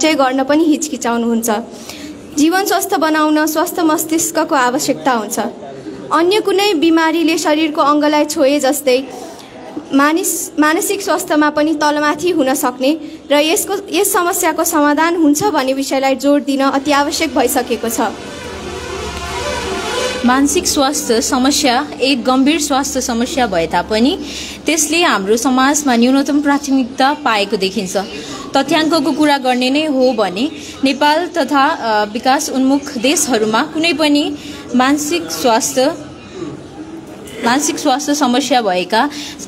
परिचय गर्न पनि हिचकिचाउनुहुन्छ। जीवन स्वस्थ बनाउन स्वस्थ मस्तिष्कको आवश्यकता हुन्छ। अन्य कुनै बिमारीले शरीरको अङ्गलाई छोए जस्तै मानिस मानसिक स्वास्थ्यमा पनि तलमाथि हुन सक्ने र यसको यस समस्याको समाधान हुन्छ भन्ने विषयलाई जोड दिन अति आवश्यक भइसकेको छ। मानसिक स्वास्थ्य समस्या एक गम्भीर स्वास्थ्य समस्या भए तापनि त्यसले हाम्रो समाजमा न्यूनतम प्राथमिकता पाएको देखिन्छ। तथ्याङ्कको कुरा गर्ने नै हो भने नेपाल तथा विकास उन्मुख देशहरूमा कुनै पनि मानसिक स्वास्थ्य मानसिक स्वास्थ्य समस्या भएका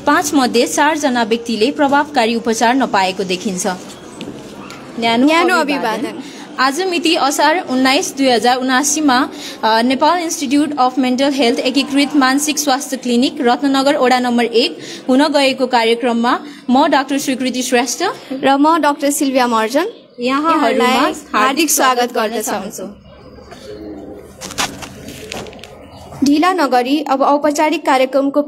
पाँचमध्ये चारजना व्यक्तिले प्रभावकारी उपचार नपाएको देखिन्छ। न्यानो अभिवादन। आज मिति असार उन्नाइस दुई हजार उनासीमा Nepal institute of mental health एकीकृत मानसिक स्वास्थ्य क्लिनिक रत्नगर वडा नम्बर एक हुन गएको कार्यक्रममा म डाक्टर स्वीकृति श्रेष्ठ। र म डाक्टर सिल्भिया मर्जन। यहाँहरूलाई हार्दिक स्वागत गर्दछौँ ढिला नगरी अब औपचारिक कार्यक्रमको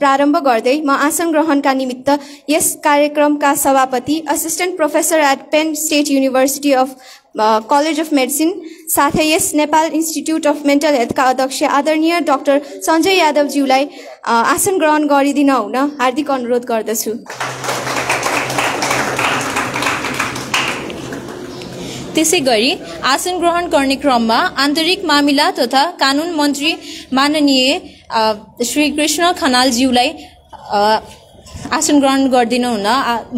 प्रारम्भ गर्दै म आसन ग्रहणका निमित्त यस कार्यक्रमका सभापति assistant professor at Penn State university of college of medicine साथै यस नेपाल इन्स्टिच्युट अफ मेन्टल हेल्थका अध्यक्ष आदरणीय डाक्टर सञ्जय यादवज्यूलाई आसन ग्रहण गरिदिन हुन हार्दिक अनुरोध गर्दछु। त्यसै गरी आसन ग्रहण गर्ने क्रममा आन्तरिक मामिला तथा कानुन मन्त्री माननीय श्री कृष्ण खनालज्यूलाई आसन ग्रहण गरिदिनु हुन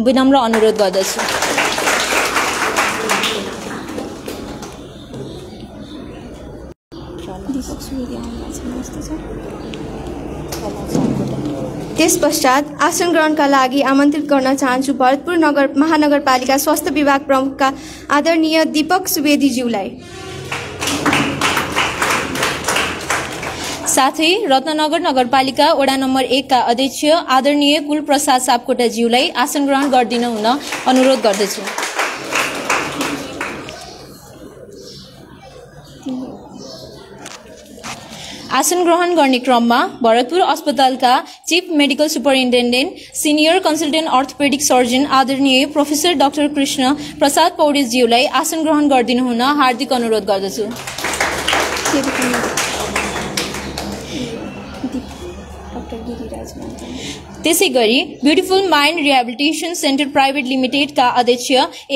विनम्र अनुरोध गर्दछु। त्यस पश्चात आसन ग्रहणका लागि आमन्त्रित गर्न चाहन्छु भरतपुर नगर महानगरपालिका स्वास्थ्य विभाग प्रमुखका आदरणीय दीपक सुवेदीज्यूलाई। साथै रत्नगर नगरपालिका वडा नम्बर एकका अध्यक्ष आदरणीय कुलप्रसाद सापकोटाज्यूलाई आसन ग्रहण गरिदिनु हुन अनुरोध गर्दछु। आसन ग्रहण गर्ने क्रममा भरतपुर अस्पतालका chief medical superintendent senior consultant orthopaedic surgeon आदरणीय प्रोफेसर डाक्टर कृष्ण प्रसाद पौडेलज्यूलाई आसन ग्रहण गरिदिनु हुन हार्दिक अनुरोध गर्दछु। त्यसै गरी beautiful mind rehabilitation centre private लिमिटेडका अध्यक्ष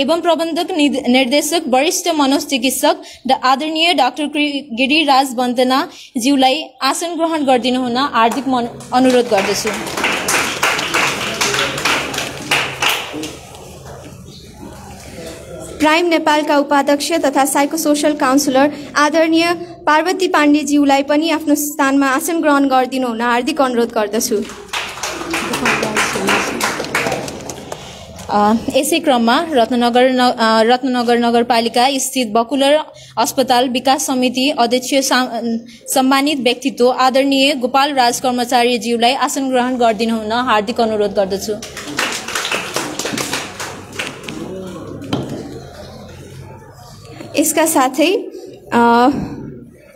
एवं प्रबन्धक निर्देशक वरिष्ठ मनोचिकित्सक आदरणीय डाक्टर गिरिराज बन्तनाज्यूलाई आसन ग्रहण गरिदिनु हुन हार्दिक अनुरोध गर्दछु। प्राइम नेपालका उपाध्यक्ष तथा साइको सोसल काउन्सिलर आदरणीय पार्वती पाण्डेज्यूलाई पनि आफ्नो स्थानमा आसन ग्रहण गरिदिनु हुन हार्दिक अनुरोध गर्दछु। यसै क्रममा रत्नगर रत्नगर नगरपालिका स्थित बकुलर अस्पताल विकास समिति अध्यक्ष सम्मानित व्यक्तित्व आदरणीय गोपाल राज कर्मचारीज्यूलाई आसन ग्रहण गरिदिनु हुन हार्दिक अनुरोध गर्दछु। यसका साथै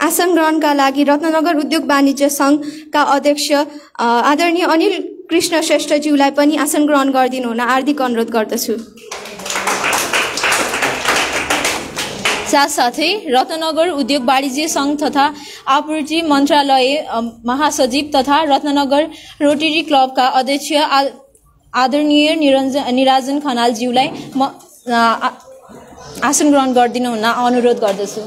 आसन ग्रहणका लागि रत्नगर उद्योग वाणिज्य सङ्घका अध्यक्ष आदरणीय अनिल कृष्ण श्रेष्ठज्यूलाई पनि आसन ग्रहण गरिदिनु हुन हार्दिक अनुरोध गर्दछु। साथसाथै रत्नगर उद्योग वाणिज्य सङ्घ तथा आपूर्ति मन्त्रालय महासचिव तथा रत्नगर रोटरी क्लबका अध्यक्ष आदरणीय निरञ्जन निराजन खनालज्यूलाई म आसन ग्रहण गरिदिनु हुन अनुरोध गर्दछु।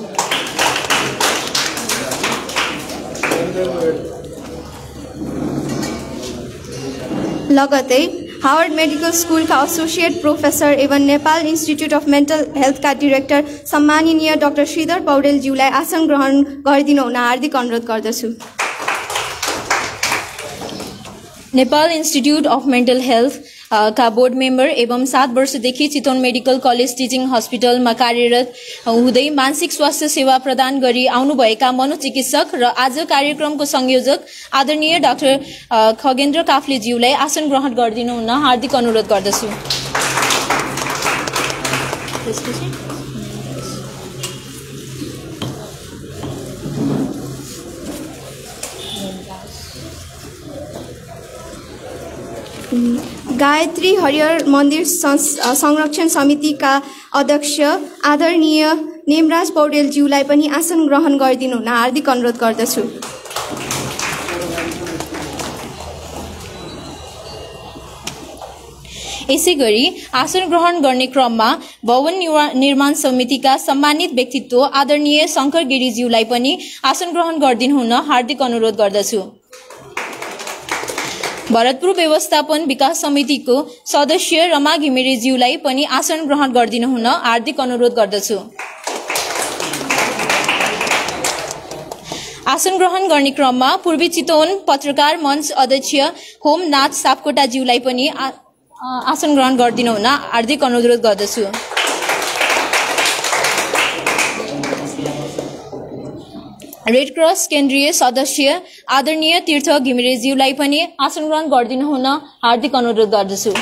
लगतै हावर्ड मेडिकल स्कुलका एसोसिएट प्रोफेसर एवं नेपाल इन्स्टिच्युट अफ मेन्टल हेल्थका डिरेक्टर सम्माननीय डाक्टर श्रीधर पौडेलज्यूलाई आसन ग्रहण गरिदिनु हुन हार्दिक अनुरोध गर्दछु। Nepal institute of mental health का बोर्ड मेम्बर एवं सात वर्षदेखि चितवन मेडिकल कलेज टिचिङ हस्पिटलमा कार्यरत हुँदै मानसिक स्वास्थ्य सेवा प्रदान गरी आउनुभएका मनोचिकित्सक र आज कार्यक्रमको संयोजक आदरणीय डाक्टर खगेन्द्र काफ्लेज्यूलाई आसन ग्रहण गरिदिनु हुन हार्दिक अनुरोध गर्दछु। गायत्री हरिहर मन्दिर संरक्षण समितिका अध्यक्ष आदरणीय नेमराज पौडेलज्यूलाई पनि आसन ग्रहण गरिदिनु हुन हार्दिक अनुरोध गर्दछु। यसै गरी आसन ग्रहण गर्ने क्रममा भवन निर्मा- निर्माण समितिका सम्मानित व्यक्तित्व आदरणीय शङ्कर गिरिज्यूलाई पनि आसन ग्रहण गरिदिनु हुन हार्दिक अनुरोध गर्दछु। भरतपुर व्यवस्थापन विकास समितिको सदस्य रमा घिमिरेज्यूलाई पनि आसन ग्रहण गरिदिनु हुन हार्दिक अनुरोध गर्दछु। आसन ग्रहण गर्ने क्रममा पूर्वी चितवन पत्रकार मञ्च अध्यक्ष होमनाथ सापकोटाज्यूलाई पनि आसन ग्रहण गरिदिनु हुन हार्दिक अनुरोध गर्दछु। रेड क्रस केन्द्रीय सदस्य आदरणीय तीर्थ घिमिरेज्यूलाई पनि आसन ग्रहण गरिदिनु हुन हार्दिक अनुरोध गर्दछु।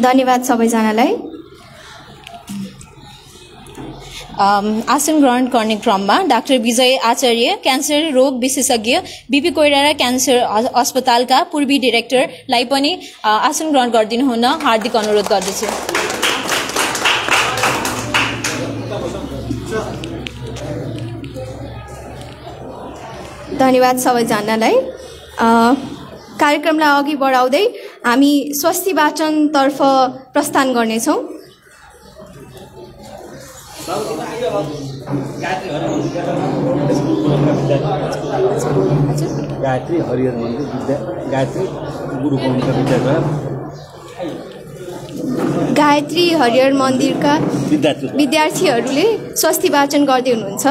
धन्यवाद सबैजनालाई। आसन ग्रहण गर्ने क्रममा डाक्टर विजय आचार्य क्यान्सर रोग विशेषज्ञ बिपी कोइराला क्यान्सर अस्पतालका पूर्वी डिरेक्टरलाई पनि आसन ग्रहण गरिदिनु हुन हार्दिक अनुरोध गर्दछु। धन्यवाद सबैजनालाई कार्यक्रमलाई अघि बढाउँदै हामी स्वस्ति वाचनतर्फ प्रस्थान गर्नेछौँ। गायत्री हरिहर मन्दिर विद्या गायत्री गुरु गोविन्द विद्यालय। गायत्री हरिहर मन्दिरका विद्यार्थी विद्यार्थीहरूले स्वस्ति वाचन गर्दै हुनुहुन्छ।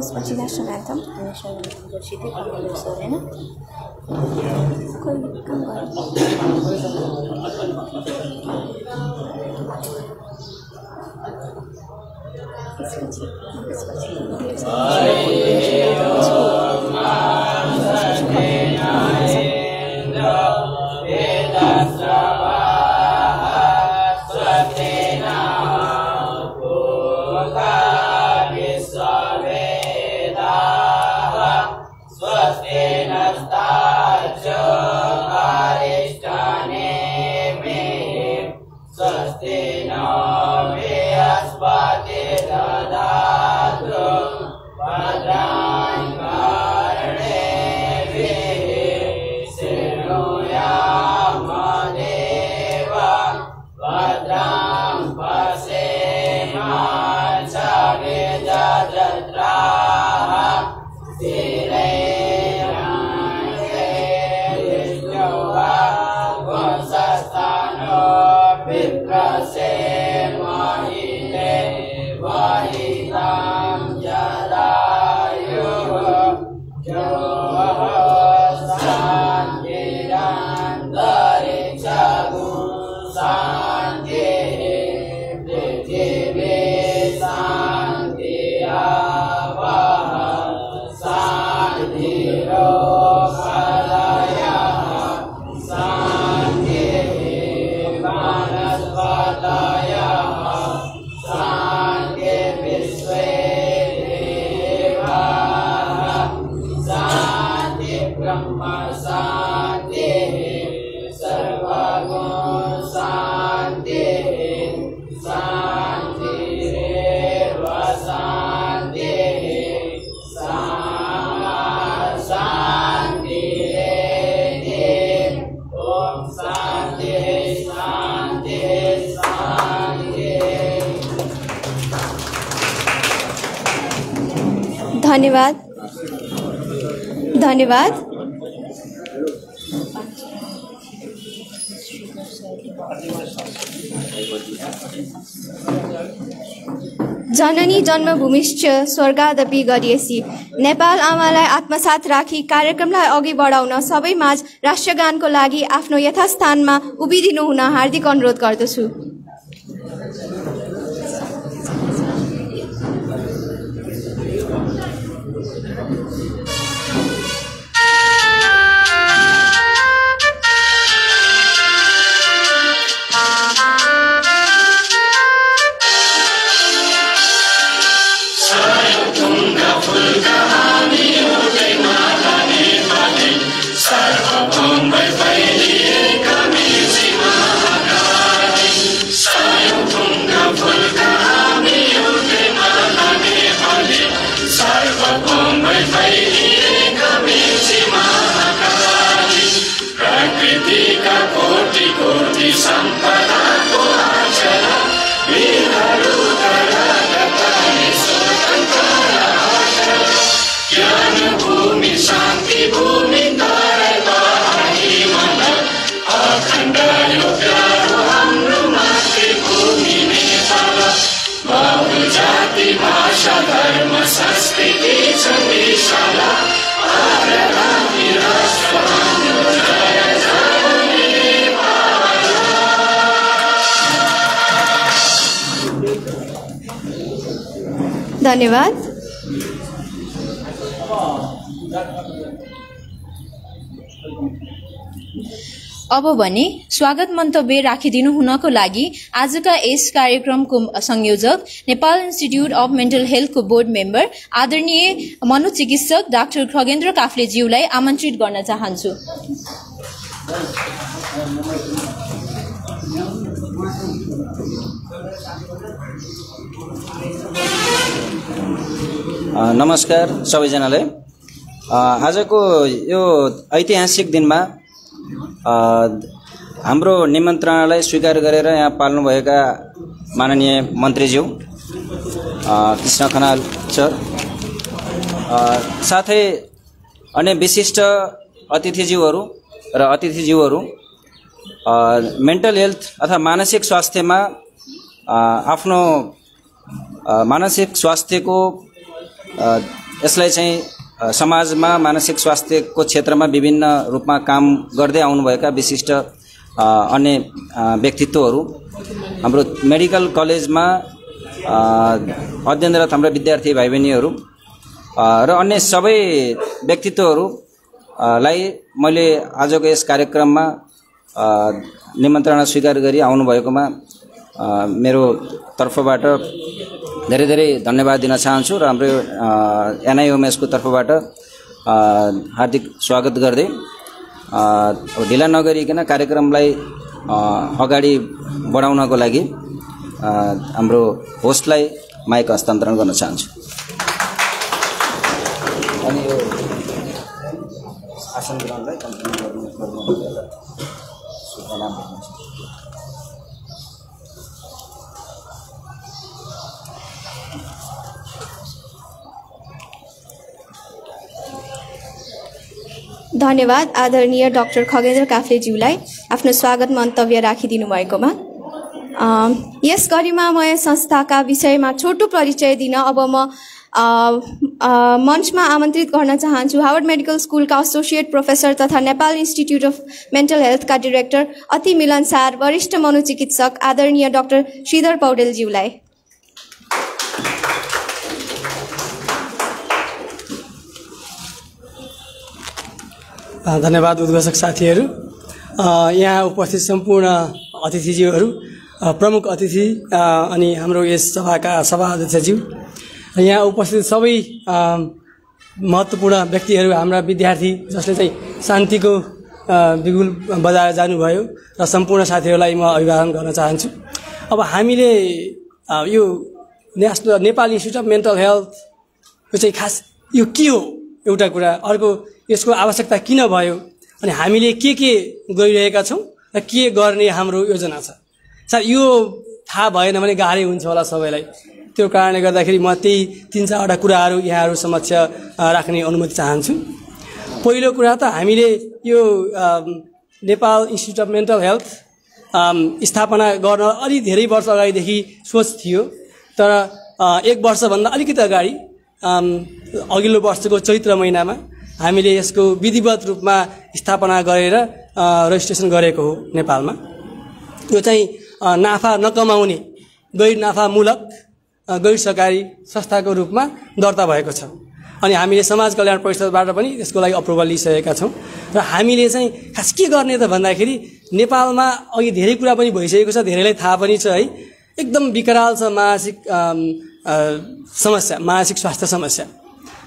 त्यसपछि नेसनल एन्थम नेसनल एन्थमपछि त्यो काम गर्दै छ होइन कोही काम गर्छ त्यसपछि त्यसपछि धन्यवाद। धन्यवाद। जननी जन्मभूमिश्च स्वर्गादपि गरिएसी। नेपाल आमालाई आत्मसात राखी कार्यक्रमलाई अघि बढाउन सबै माझ राष्ट्रगानको लागि आफ्नो यथास्थानमा उभिदिनु हुन हार्दिक अनुरोध गर्दछु। अब भने स्वागत मन्तव्य राखिदिनु हुनको लागि आजका यस कार्यक्रमको संयोजक नेपाल इन्स्टिच्युट अफ मेन्टल हेल्थको बोर्ड मेम्बर आदरणीय मनोचिकित्सक डाक्टर खगेन्द्र काफ्लेज्यूलाई आमन्त्रित गर्न चाहन्छु। नमस्कार सबैजनालाई। आजको यो ऐतिहासिक दिनमा हाम्रो निमन्त्रणालाई स्वीकार गरेर यहाँ पाल्नुभएका माननीय मन्त्रीज्यू कृष्ण खनाल सर साथै अन्य विशिष्ट अतिथिज्यूहरू र अतिथिज्यूहरू मेन्टल हेल्थ अथवा मानसिक स्वास्थ्यमा आफ्नो मानसिक स्वास्थ्यको यसलाई चाहिँ समाजमा मानसिक स्वास्थ्यको क्षेत्रमा विभिन्न रूपमा काम गर्दै आउनुभएका विशिष्ट अन्य व्यक्तित्वहरू। हाम्रो मेडिकल कलेजमा अध्ययनरत हाम्रा विद्यार्थी भाइ बहिनीहरू र अन्य सबै व्यक्तित्वहरू अ, लाई मैले आजको यस कार्यक्रममा निमन्त्रणा स्वीकार गरी आउनुभएकोमा मेरो तर्फबाट धेरै धेरै धन्यवाद दिन चाहन्छु र हाम्रो एनआइओएमएसको तर्फबाट हार्दिक स्वागत गर्दै ढिला नगरिकन कार्यक्रमलाई अगाडि बढाउनको लागि हाम्रो होस्टलाई माइक हस्तान्तरण गर्न चाहन्छु। अनि यो आसन ग्रहणलाई कन्टिन्यू गर्नु गर्नुहुन्छ होला। सूचना दिनुहुन्छ। धन्यवाद। आदरणीय डाक्टर खगेन्द्र काफ्लेज्यूलाई आफ्नो स्वागत मन्तव्य राखिदिनु भएकोमा यस गरिमामय संस्थाका विषयमा छोटो परिचय दिन अब म मञ्चमा आमन्त्रित गर्न चाहन्छु। हावर्ड मेडिकल स्कुलका एसोसिएट प्रोफेसर तथा नेपाल इन्स्टिच्युट अफ मेन्टल हेल्थका डिरेक्टर अति मिलनसार वरिष्ठ मनोचिकित्सक आदरणीय डाक्टर श्रीधर पौडेलज्यूलाई। धन्यवाद उद्घोषक साथीहरू। यहाँ उपस्थित सम्पूर्ण अतिथिज्यूहरू प्रमुख अतिथि अनि हाम्रो यस सभाका सभा अध्यक्षज्यू। यहाँ उपस्थित सबै महत्त्वपूर्ण व्यक्तिहरू हाम्रा विद्यार्थी जसले चाहिँ शान्तिको बिगुल बजाएर जानुभयो र सम्पूर्ण साथीहरूलाई म अभिवादन गर्न चाहन्छु। अब हामीले यो national Nepal institute of mental health यो चाहिँ खास यो के हो? एउटा कुरा अर्को यसको आवश्यकता किन भयो अनि हामीले के के गरिरहेका छौँ र के गर्ने हाम्रो योजना छ। सायद यो थाहा भएन भने गाह्रै हुन्छ होला सबैलाई। त्यो कारणले गर्दाखेरि म त्यही तिन चारवटा कुराहरू यहाँहरू समक्ष राख्ने अनुमति चाहन्छु। पहिलो कुरा त हामीले यो Nepal institute of mental health स्थापना गर्न अलि धेरै वर्ष अगाडिदेखि सोच थियो। तर एक वर्षभन्दा अलिकति अगाडि अघिल्लो वर्षको चैत्र महिनामा हामीले यसको विधिवत रूपमा स्थापना गरेर रेजिस्ट्रेसन गरेको हो नेपालमा। यो चाहिँ नाफा नकमाउने गैर नाफामूलक गैर सरकारी संस्थाको रूपमा दर्ता भएको छ। अनि हामीले समाज कल्याण परिषदबाट पनि यसको लागि अप्रुभल लिइसकेका छौँ। र हामीले चाहिँ खास के गर्ने त भन्दाखेरि नेपालमा अघि धेरै कुरा पनि भइसकेको छ धेरैलाई थाहा पनि छ है। एकदम विकराल छ मानसिक समस्या मानसिक स्वास्थ्य समस्या।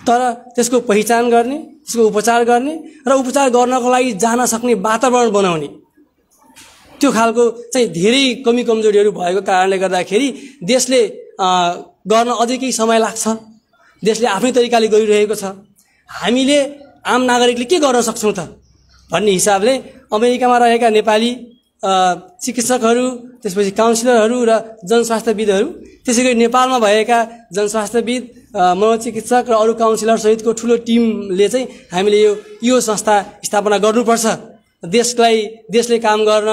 तर त्यसको पहिचान गर्ने त्यसको उपचार गर्ने र उपचार गर्नको लागि जान सक्ने वातावरण बनाउने। त्यो खालको चाहिँ धेरै कमी कमजोरीहरू भएको कारणले गर्दाखेरि देशले गर्न अझै केही समय लाग्छ। देशले आफ्नै तरिकाले गरिरहेको छ। हामीले आम नागरिकले के गर्न सक्छौँ त? भन्ने हिसाबले अमेरिकामा रहेका नेपाली चिकित्सकहरू त्यसपछि काउन्सिलरहरू र जनस्वास्थ्यविदहरू। त्यसै गरी नेपालमा भएका जनस्वास्थ्यविद मनोचिकित्सक र अरू काउन्सिलर सहितको ठुलो टिमले चाहिँ हामीले यो यो संस्था स्थापना गर्नुपर्छ। देशलाई देशले काम गर्न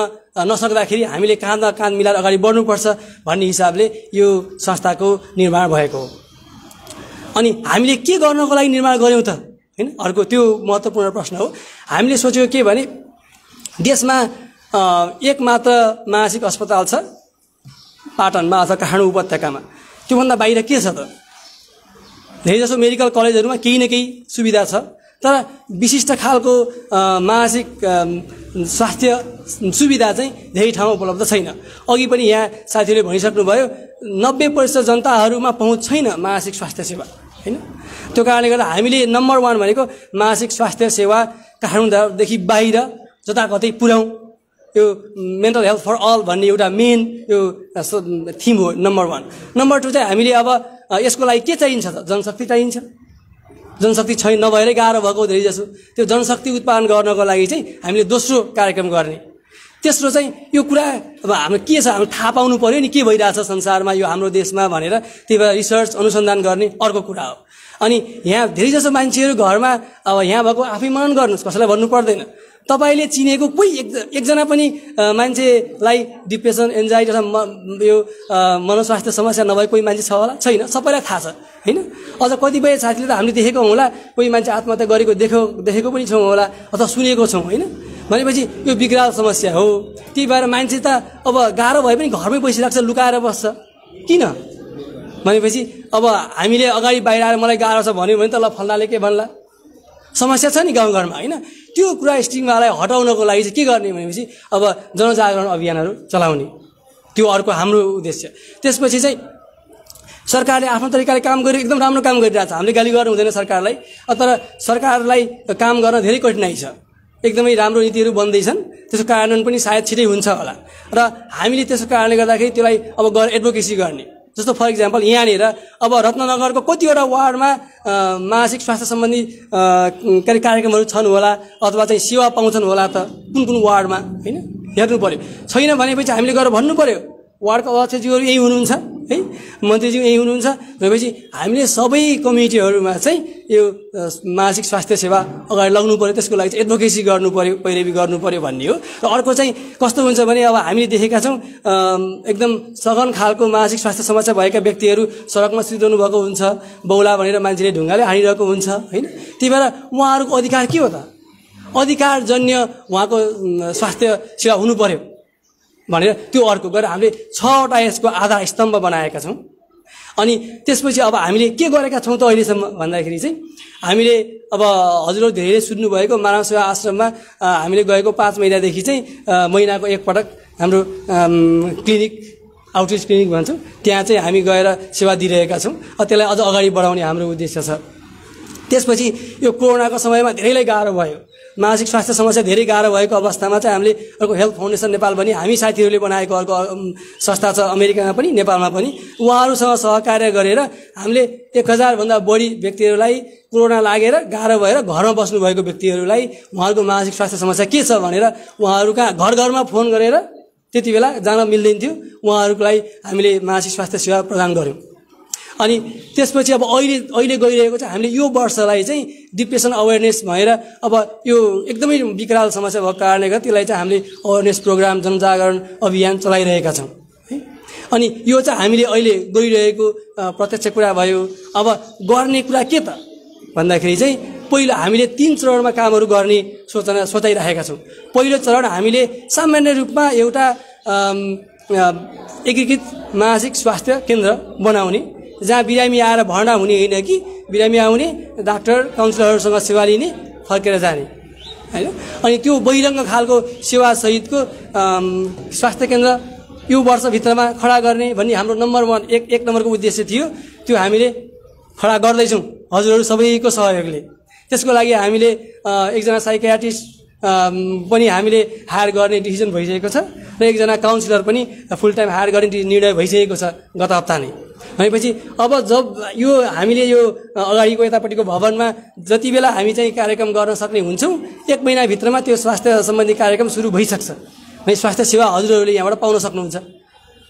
नसक्दाखेरि हामीले काँधमा काँध मिलाएर अगाडि बढ्नुपर्छ भन्ने हिसाबले यो संस्थाको निर्माण भएको हो। अनि हामीले के गर्नको लागि निर्माण गऱ्यौँ त? होइन अर्को त्यो महत्त्वपूर्ण प्रश्न हो। हामीले सोचेको के भने देशमा एक मात्र मानसिक अस्पताल छ पाटनमा अथवा काठमाडौँ उपत्यकामा। त्योभन्दा बाहिर के छ त? धेरैजसो मेडिकल कलेजहरूमा केही न केही सुविधा छ तर विशिष्ट खालको अम, स्वास्थ्य सुविधा चाहिँ धेरै ठाउँमा उपलब्ध छैन। अघि पनि यहाँ साथीहरूले भनिसक्नुभयो नब्बे प्रतिशत जनताहरूमा पहुँच छैन मानसिक स्वास्थ्य सेवा होइन? त्यो कारणले गर्दा हामीले नम्बर वान भनेको मानसिक स्वास्थ्य सेवा काठमाडौँदेखि बाहिर जताकतै पुर्याउँ यो मेन्टल हेल्थ फर अल भन्ने एउटा मेन यो थिम हो नम्बर वान नम्बर टू चाहिँ हामीले अब यसको लागि के चाहिन्छ त? जनशक्ति चाहिन्छ? जनशक्ति छैन नभएरै गाह्रो भएको धेरै जसो त्यो जनशक्ति उत्पादन गर्नको लागि चाहिँ हामीले दोस्रो कार्यक्रम गर्ने। तेस्रो चाहिँ यो कुरा अब हाम्रो के छ? हाम्रो थाहा पाउनु पऱ्यो नि के भइरहेछ संसारमा यो हाम्रो देशमा भनेर त्यही भएर रिसर्च अनुसन्धान गर्ने अर्को कुरा हो। अनि यहाँ धेरैजसो मान्छेहरू घरमा अब यहाँ भएको आफै मनन गर्नुहोस् कसैलाई भन्नु पर्दैन। तपाईँले चिनेको कोही एक एकजना पनि मान्छेलाई डिप्रेसन एन्जाइटी अथवा यो मनोस्वास्थ्य समस्या नभएको कोही मान्छे छ होला? छैन। सबैलाई थाहा छ। होइन? अझ कतिपय साथीले त हामीले देखेको होला कोही मान्छे आत्महत्या गरेको देखेको देखेको पनि छौँ होला अथवा सुनेको छौँ होइन? भनेपछि यो विकराल समस्या हो। त्यही भएर मान्छे त अब गाह्रो भए पनि घरमै बसिरहेको छ लुकाएर बस्छ। किन? भनेपछि अब हामीले अगाडि बाहिर आएर मलाई गाह्रो छ भन्यो भने त ल फल्नाले के भन्ला? समस्या छ नि गाउँघरमा होइन? त्यो कुरा स्टिङमालाई हटाउनको लागि चाहिँ के गर्ने भनेपछि अब जनजागरण अभियानहरू चलाउने। त्यो अर्को हाम्रो उद्देश्य। त्यसपछि चाहिँ सरकारले आफ्नो तरिकाले काम गरी एकदम राम्रो काम गरिरहेको छ। हामीले गाली गर्नु हुँदैन सरकारलाई। तर सरकारलाई काम गर्न धेरै कठिनाइ छ। एकदमै राम्रो नीतिहरू बन्दैछन्। त्यसको कार्यान्वयन पनि सायद छिटै हुन्छ होला। र हामीले त्यसको कारणले गर्दाखेरि त्यसलाई अब गर एडभोकेसी गर्ने। जस्तो फर इक्जाम्पल यहाँनिर अब रत्ननगरको कतिवटा वार्डमा मानसिक स्वास्थ्य सम्बन्धी के अरे कार्यक्रमहरू छन् होला अथवा चाहिँ सेवा पाउँछन् होला त कुन कुन वार्डमा होइन? हेर्नु पऱ्यो छैन भनेपछि हामीले गएर भन्नु पऱ्यो वार्डको अध्यक्षज्यूहरू यही हुनुहुन्छ है? मन्त्रीज्यू यही हुनुहुन्छ। भनेपछि हामीले सबै कमिटीहरूमा चाहिँ यो मानसिक स्वास्थ्य सेवा अगाडि लग्नु पऱ्यो त्यसको लागि चाहिँ एडभोकेसी गर्नु पऱ्यो पैरवी गर्नु पऱ्यो भन्ने हो। र अर्को चाहिँ कस्तो हुन्छ भने अब हामीले देखेका छौँ एकदम सघन खालको मानसिक स्वास्थ्य समस्या भएका व्यक्तिहरू सडकमा सुतिरहनु भएको हुन्छ बौला भनेर मान्छेले ढुङ्गाले हानिरहेको हुन्छ होइन? त्यही भएर उहाँहरूको अधिकार के हो त? अधिकारजन्य उहाँको स्वास्थ्य सेवा हुनु पर्यो। भनेर त्यो अर्को गरेर हामीले छवटा यसको आधार स्तम्भ बनाएका छौँ। अनि त्यसपछि अब हामीले के गरेका छौँ त अहिलेसम्म भन्दाखेरि चाहिँ हामीले अब हजुरहरू धेरैले सुन्नुभएको मानव सेवा आश्रममा हामीले गएको पाँच महिनादेखि चाहिँ महिनाको एकपटक हाम्रो क्लिनिक आउटरिच क्लिनिक भन्छौँ त्यहाँ चाहिँ हामी गएर सेवा दिइरहेका छौँ। त्यसलाई अझ अगाडि बढाउने हाम्रो उद्देश्य छ। त्यसपछि यो कोरोनाको समयमा धेरैलाई गाह्रो भयो। मानसिक स्वास्थ्य समस्या धेरै गाह्रो भएको अवस्थामा चाहिँ हामीले अर्को हेल्थ फाउन्डेसन नेपाल पनि हामी साथीहरूले बनाएको अर्को संस्था छ अमेरिकामा पनि नेपालमा पनि। उहाँहरूसँग सहकार्य गरेर हामीले एक हजारभन्दा बढी व्यक्तिहरूलाई कोरोना लागेर गाह्रो भएर घरमा बस्नुभएको व्यक्तिहरूलाई उहाँहरूको मानसिक स्वास्थ्य समस्या के छ भनेर उहाँहरू कहाँ घर घरमा फोन गरेर त्यति बेला जान मिल्दैन थियो। उहाँहरूलाई हामीले मानसिक स्वास्थ्य सेवा प्रदान गऱ्यौँ। अनि त्यसपछि अब अहिले अहिले गइरहेको चाहिँ हामीले यो वर्षलाई चाहिँ डिप्रेसन अवेरनेस भएर अब यो एकदमै विकराल समस्या भएको कारणले गर्दा त्यसलाई चाहिँ हामीले अवेरनेस प्रोग्राम जनजागरण अभियान चलाइरहेका छौँ। अनि यो चाहिँ हामीले अहिले गरिरहेको अ, प्रत्यक्ष कुरा भयो। अब गर्ने कुरा के त? भन्दाखेरि चाहिँ पहिलो हामीले तिन चरणमा कामहरू गर्ने सोचना सोचाइरहेका छौँ। पहिलो चरण हामीले सामान्य रूपमा एउटा एकीकृत मानसिक स्वास्थ्य केन्द्र बनाउने जहाँ बिरामी आएर भर्ना हुने होइन कि? बिरामी आउने डाक्टर काउन्सिलरहरूसँग सेवा लिने फर्केर जाने। होइन? अनि त्यो बहिरङ्ग खालको सेवासहितको स्वास्थ्य केन्द्र यो वर्षभित्रमा खडा गर्ने भन्ने हाम्रो नम्बर वान एक एक नम्बरको उद्देश्य थियो। त्यो हामीले खडा गर्दैछौँ। हजुरहरू सबैको सहयोगले। त्यसको लागि हामीले एकजना साइकियाट्रिस्ट पनि हामीले हायर गर्ने डिसिजन भइसकेको छ। र एकजना काउन्सिलर पनि फुल टाइम हायर गर्ने निर्णय भइसकेको छ गत हप्ता नै। भनेपछि अब जब यो हामीले यो अगाडिको यतापट्टिको भवनमा जति बेला हामी चाहिँ कार्यक्रम गर्न सक्ने हुन्छौँ एक महिनाभित्रमा त्यो स्वास्थ्य सम्बन्धी कार्यक्रम सुरु भइसक्छ। भने स्वास्थ्य सेवा हजुरहरूले यहाँबाट पाउन सक्नुहुन्छ।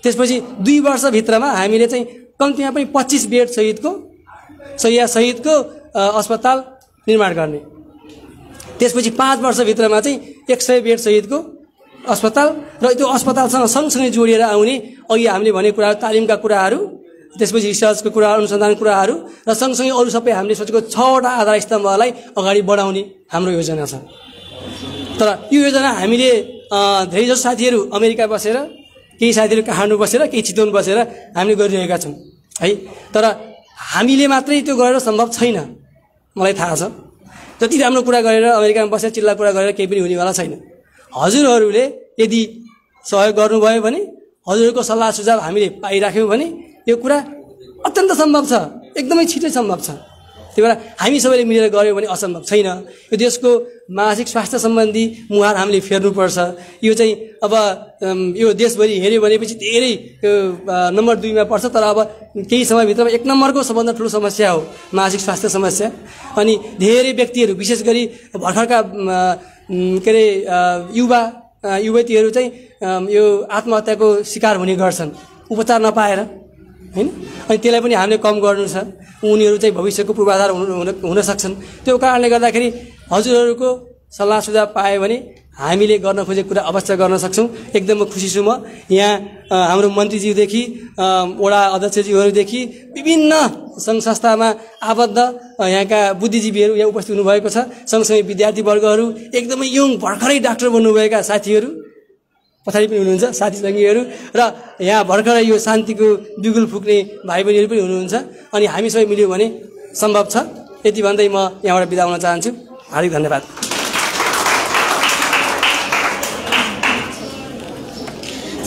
त्यसपछि दुई वर्षभित्रमा हामीले चाहिँ कम्तीमा पनि पच्चिस बेड सहितको अस्पताल निर्माण गर्ने। त्यसपछि पाँच वर्षभित्रमा चाहिँ एक सय बेड सहितको अस्पताल र त्यो अस्पतालसँग सँगसँगै जोडिएर आउने अघि हामीले भनेको कुराहरू तालिमका कुराहरू त्यसपछि रिसर्चको कुरा अनुसन्धान कुराहरू र सँगसँगै अरू सबै हामीले सोचेको छवटा आधार स्तम्भलाई अगाडि बढाउने हाम्रो योजना छ। तर यो योजना हामीले धेरैजसो साथीहरू अमेरिका बसेर केही साथीहरू काठमाडौँ बसेर केही चितवन बसेर हामीले गरिरहेका छौँ है। तर हामीले मात्रै त्यो गरेर सम्भव छैन मलाई थाहा छ। जति राम्रो कुरा गरेर अमेरिकामा बसेर चिल्ला कुरा गरेर केही पनि हुनेवाला छैन। हजुरहरूले यदि सहयोग गर्नुभयो भने हजुरहरूको सल्लाह सुझाव हामीले पाइराख्यौँ भने यो कुरा अत्यन्त सम्भव छ। एकदमै छिटै सम्भव छ। त्यही भएर हामी सबैले मिलेर गऱ्यौँ भने असम्भव छैन। यो देशको मानसिक स्वास्थ्य सम्बन्धी मुहार हामीले फेर्नुपर्छ। यो चाहिँ अब यो देशभरि हेऱ्यो भनेपछि धेरै नम्बर दुईमा पर्छ तर अब केही समयभित्रमा एक नम्बरको सबभन्दा ठुलो समस्या हो मानसिक स्वास्थ्य समस्या। अनि धेरै व्यक्तिहरू विशेष गरी भर्खरका के अरे युवा युवतीहरू चाहिँ यो आत्महत्याको शिकार हुने गर्छन्। उपचार नपाएर। होइन? अनि त्यसलाई पनि हामीले कम गर्नु छ। उनीहरू चाहिँ भविष्यको पूर्वाधार हुनु हुन सक्छन्। त्यो कारणले गर्दाखेरि हजुरहरूको सल्लाह सुझाव पायो भने हामीले गर्न खोजेको कुरा अवश्य गर्न सक्छौँ। एकदम खुसी छु म। यहाँ हाम्रो मन्त्रीज्यूदेखि वडा अध्यक्षज्यूहरूदेखि विभिन्न सङ्घ संस्थामा आबद्ध यहाँका बुद्धिजीवीहरू यहाँ उपस्थित हुनुभएको छ। सँगसँगै विद्यार्थी वर्गहरू एकदमै यङ भर्खरै डाक्टर बन्नुभएका साथीहरू। पछाडि पनि हुनुहुन्छ साथी सङ्गीहरू र यहाँ भर्खरै यो शान्तिको बिगुल फुक्ने भाइ बहिनीहरू पनि हुनुहुन्छ। अनि हामी सबै मिल्यौँ भने सम्भव छ। यति भन्दै म यहाँबाट बिदा हुन चाहन्छु। हार्दिक धन्यवाद।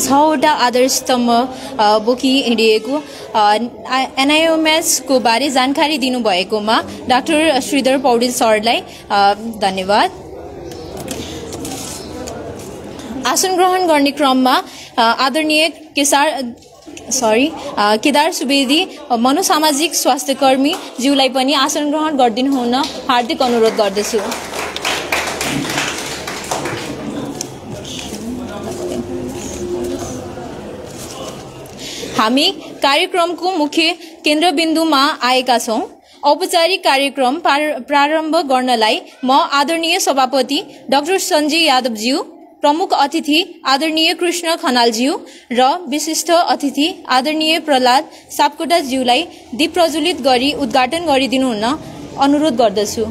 छवटा आदर्श स्तम्भ बोकी हिँडिएको एनआइओएमएसको बारे जानकारी दिनुभएकोमा डाक्टर श्रीधर पौडेल सरलाई धन्यवाद। आसन ग्रहण गर्ने क्रममा आदरणीय केसार सरी केदार सुवेदी मनोसामाजिक स्वास्थ्य कर्मी ज्यूलाई पनि आसन ग्रहण गरिदिनु हुन हार्दिक अनुरोध गर्दछु। हामी कार्यक्रमको मुख्य केन्द्रबिन्दुमा आएका छौँ। औपचारिक कार्यक्रम पार- प्रारम्भ गर्नलाई म आदरणीय सभापति डाक्टर सञ्जय यादवज्यू प्रमुख अतिथि आदरणीय कृष्ण खनालज्यू र विशिष्ट अतिथि आदरणीय प्रहलाद सापकोटाज्यूलाई दीप प्रज्वलित गरी उद्घाटन गरिदिनु हुन अनुरोध गर्दछु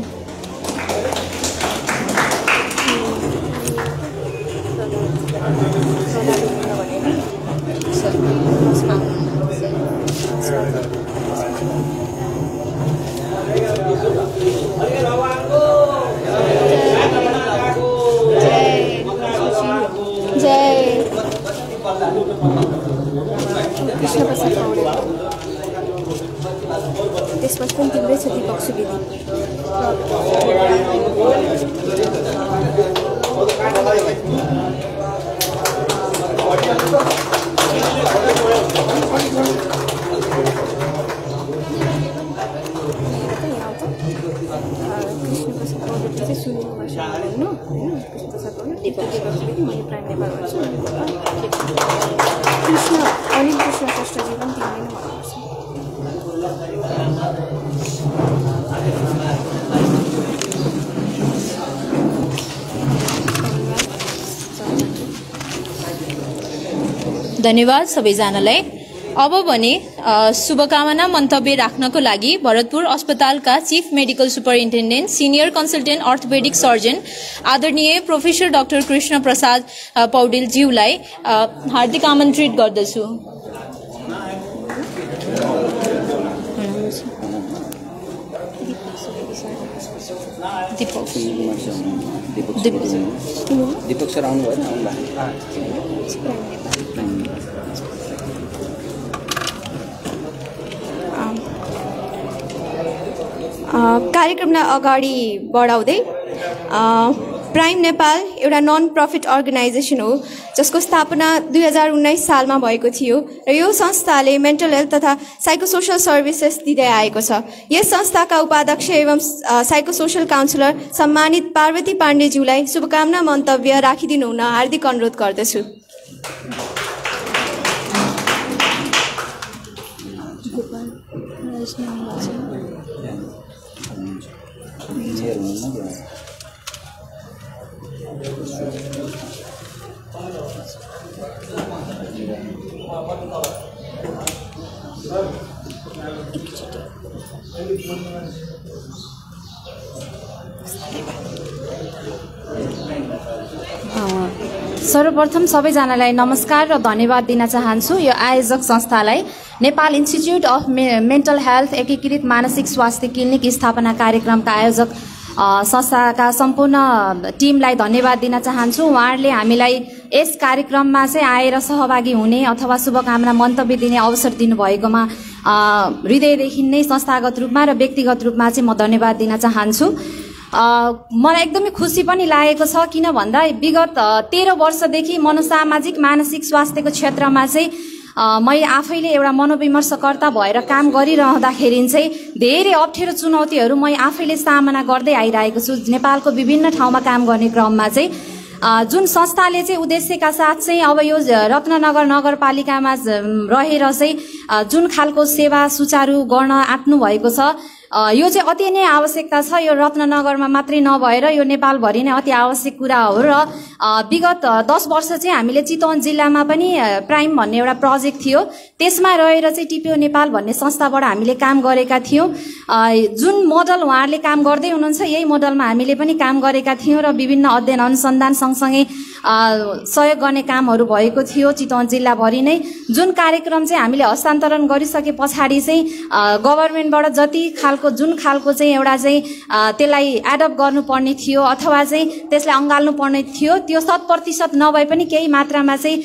जय कृष्ण प्रसाद पौडेल त्यसपछि पनि तिम्रै छ दिपक सुवेदी कृष्ण प्रसाद पौडेल चाहिँ सुनिल कुमार शर्मा हुनु होइन कृष्ण प्रसाद पौडेल दिपक दिपक सुवेदी मैले प्राइम नेपाल भन्छु कृष्ण अनिल कृष्ण श्रेष्ठजी पनि तिमीले धन्यवाद सबैजनालाई। अब भने शुभकामना मन्तव्य राख्नको लागि भरतपुर अस्पतालका chief medical superintendent senior consultant orthopaedic surgeon आदरणीय प्रोफेसर डाक्टर कृष्ण प्रसाद पौडेलज्यूलाई हार्दिक आमन्त्रित गर्दछु। दिपक। सर। आउनु भएन कार्यक्रमलाई अगाडि बढाउँदै प्राइम नेपाल एउटा नन प्रफिट अर्गनाइजेसन हो जसको स्थापना दुई हजार उन्नाइस सालमा भएको थियो र यो संस्थाले मेन्टल हेल्थ तथा साइकोसोसल सर्भिसेस दिँदै आएको छ। यस संस्थाका उपाध्यक्ष एवं साइकोसोसल काउन्सिलर सम्मानित पार्वती पाण्डेज्यूलाई शुभकामना मन्तव्य राखिदिनु हुन हार्दिक अनुरोध गर्दछु। Oh. सर्वप्रथम सबैजनालाई नमस्कार र धन्यवाद दिन चाहन्छु। यो आयोजक संस्थालाई Nepal institute of me mental health एकीकृत मानसिक स्वास्थ्य क्लिनिक स्थापना कार्यक्रमका आयोजक संस्थाका सम्पूर्ण टिमलाई धन्यवाद दिन चाहन्छु। उहाँहरूले हामीलाई यस कार्यक्रममा चाहिँ आएर सहभागी हुने अथवा शुभकामना मन्तव्य दिने अवसर दिनुभएकोमा हृदयदेखि नै संस्थागत रूपमा र व्यक्तिगत रूपमा चाहिँ म धन्यवाद दिन चाहन्छु। मलाई एकदमै खुसी पनि लागेको छ किन भन्दा विगत तेह्र वर्षदेखि मनोसामाजिक मानसिक स्वास्थ्यको क्षेत्रमा चाहिँ मैले आफैले एउटा मनोविमर्शकर्ता भएर काम गरिरहँदाखेरि चाहिँ धेरै अप्ठ्यारो चुनौतीहरू मैले आफैले सामना गर्दै आइरहेको छु। नेपालको विभिन्न ठाउँमा काम गर्ने क्रममा चाहिँ जुन संस्थाले चाहिँ उद्देश्यका साथ चाहिँ अब यो रत्ननगर नगरपालिकामा रहेर चाहिँ जुन खालको सेवा सुचारू गर्न आँट्नु भएको छ यो चाहिँ अति नै आवश्यकता छ। यो रत्ननगरमा मात्रै नभएर यो नेपालभरि नै अति आवश्यक कुरा हो र विगत दस वर्ष चाहिँ हामीले चितवन जिल्लामा पनि प्राइम भन्ने एउटा प्रोजेक्ट थियो। त्यसमा रहेर चाहिँ टिपिओ नेपाल भन्ने संस्थाबाट हामीले काम गरेका थियौँ। जुन मोडल उहाँहरूले काम गर्दै हुनुहुन्छ यही मोडलमा हामीले पनि काम गरेका थियौँ र विभिन्न अध्ययन अनुसन्धान सँगसँगै सहयोग गर्ने कामहरू भएको थियो चितवन जिल्लाभरि नै। जुन कार्यक्रम चाहिँ हामीले हस्तान्तरण गरिसके पछाडि चाहिँ गभर्मेन्टबाट जति खालको जुन खालको चाहिँ एउटा चाहिँ त्यसलाई एडप्ट गर्नुपर्ने थियो अथवा चाहिँ त्यसलाई अँगाल्नु पर्ने थियो त्यो शत प्रतिशत नभए पनि केही मात्रामा चाहिँ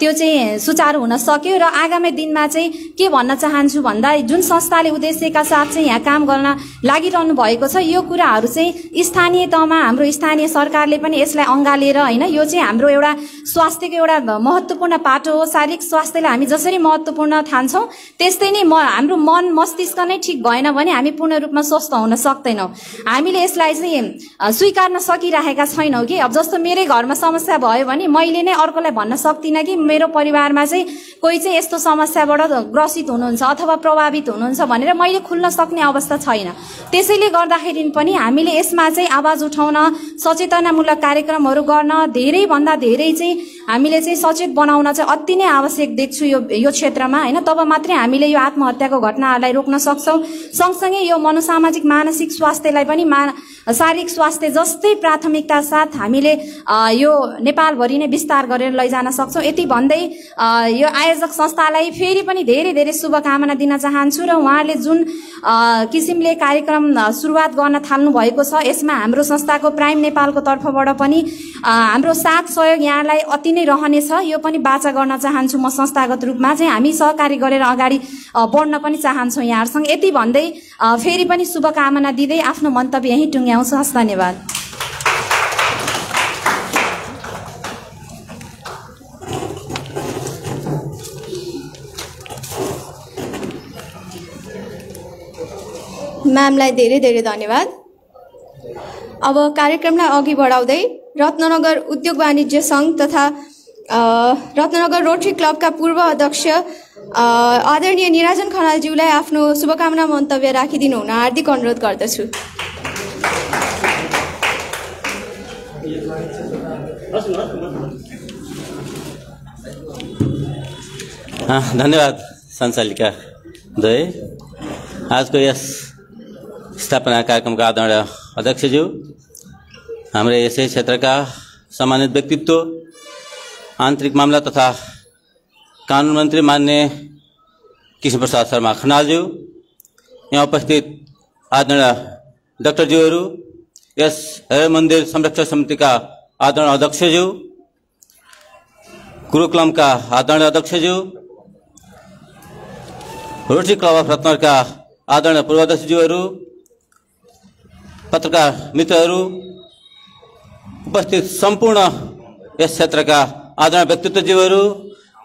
त्यो चाहिँ सुचारू हुन सक्यो र आगामी दिनमा चाहिँ के भन्न चाहन्छु भन्दा जुन संस्थाले उद्देश्यका साथ चाहिँ यहाँ काम गर्न लागिरहनु भएको छ यो कुराहरू चाहिँ स्थानीय तहमा हाम्रो स्थानीय सरकारले पनि यसलाई अँगालेर होइन यो चाहिँ हाम्रो एउटा स्वास्थ्यको एउटा महत्त्वपूर्ण पाटो हो। शारीरिक स्वास्थ्यलाई हामी जसरी महत्त्वपूर्ण ठान्छौँ त्यस्तै नै म हाम्रो मन मस्तिष्क नै ठिक भएन भने हामी पूर्ण रूपमा स्वस्थ हुन सक्दैनौँ। हामीले यसलाई चाहिँ स्वीकार्न सकिरहेका छैनौँ कि। अब जस्तो मेरै घरमा समस्या भयो भने मैले नै अर्कोलाई भन्न सक्दिनँ कि मेरो परिवारमा चाहिँ कोही चाहिँ यस्तो समस्याबाट ग्रसित हुनुहुन्छ अथवा प्रभावित हुनुहुन्छ भनेर मैले खुल्न सक्ने अवस्था छैन। त्यसैले गर्दाखेरि पनि हामीले यसमा चाहिँ आवाज उठाउन सचेतनामूलक कार्यक्रमहरू गर्न धेरैभन्दा धेरै चाहिँ हामीले चाहिँ सचेत बनाउन चाहिँ अति नै आवश्यक देख्छु यो यो क्षेत्रमा होइन? तब मात्रै हामीले यो आत्महत्याको घटनाहरूलाई रोक्न सक्छौँ। सँगसँगै यो मनोसामाजिक मानसिक स्वास्थ्यलाई पनि मा शारीरिक स्वास्थ्य जस्तै प्राथमिकता साथ हामीले यो नेपालभरि नै विस्तार गरेर लैजान सक्छौँ। यति भन्दै यो आयोजक संस्थालाई फेरि पनि धेरै धेरै शुभकामना दिन चाहन्छु र उहाँले जुन किसिमले कार्यक्रम सुरुवात गर्न थाल्नु भएको छ यसमा हाम्रो संस्थाको प्राइम नेपालको तर्फबाट पनि हाम्रो साथ सहयोग यहाँलाई अति नै रहनेछ। यो पनि बाचा गर्न चाहन्छु म संस्थागत रूपमा। चाहिँ हामी सहकारी गरेर अगाडि बढ्न पनि चाहन्छौँ यहाँहरूसँग। यति भन्दै फेरि पनि शुभकामना दिँदै आफ्नो मन्तव्य यहीँ टुङ्ग्याउँछु हस् धन्यवाद म्यामलाई धेरै धेरै धन्यवाद अब कार्यक्रमलाई अघि बढाउँदै रत्ननगर उद्योग वाणिज्य सङ्घ तथा रत्ननगर रोटरी क्लबका पूर्व अध्यक्ष आदरणीय निराजन खनालज्यूलाई आफ्नो शुभकामना मन्तव्य राखिदिनु हुन हार्दिक अनुरोध गर्दछु हाँ, धन्यवाद सञ्चालिका दय आजको यस स्थापना कार्यक्रम कार्यक्रमका आदरणीय हाम्रो यसै क्षेत्रका सम्मानित व्यक्तित्व आन्तरिक मामला तथा कानुन मन्त्री मान्य कृष्ण प्रसाद शर्मा खनालज्यू यहाँ उपस्थित आदरणीय डाक्टरज्यूहरू यस हेर मंदिर संरक्षण समिति का आदरणीय अध्यक्षज्यू गुरुकुलमका आदरणीय अध्यक्षज्यू रोटरी क्लब ऑफ़ अफ रत्नगरका आदरणीय पूर्वाध्यक्षज्यूहरू पत्रकार मित्रहरू उपस्थित सम्पूर्ण यस क्षेत्रका आदरणीय व्यक्तित्वज्यूहरू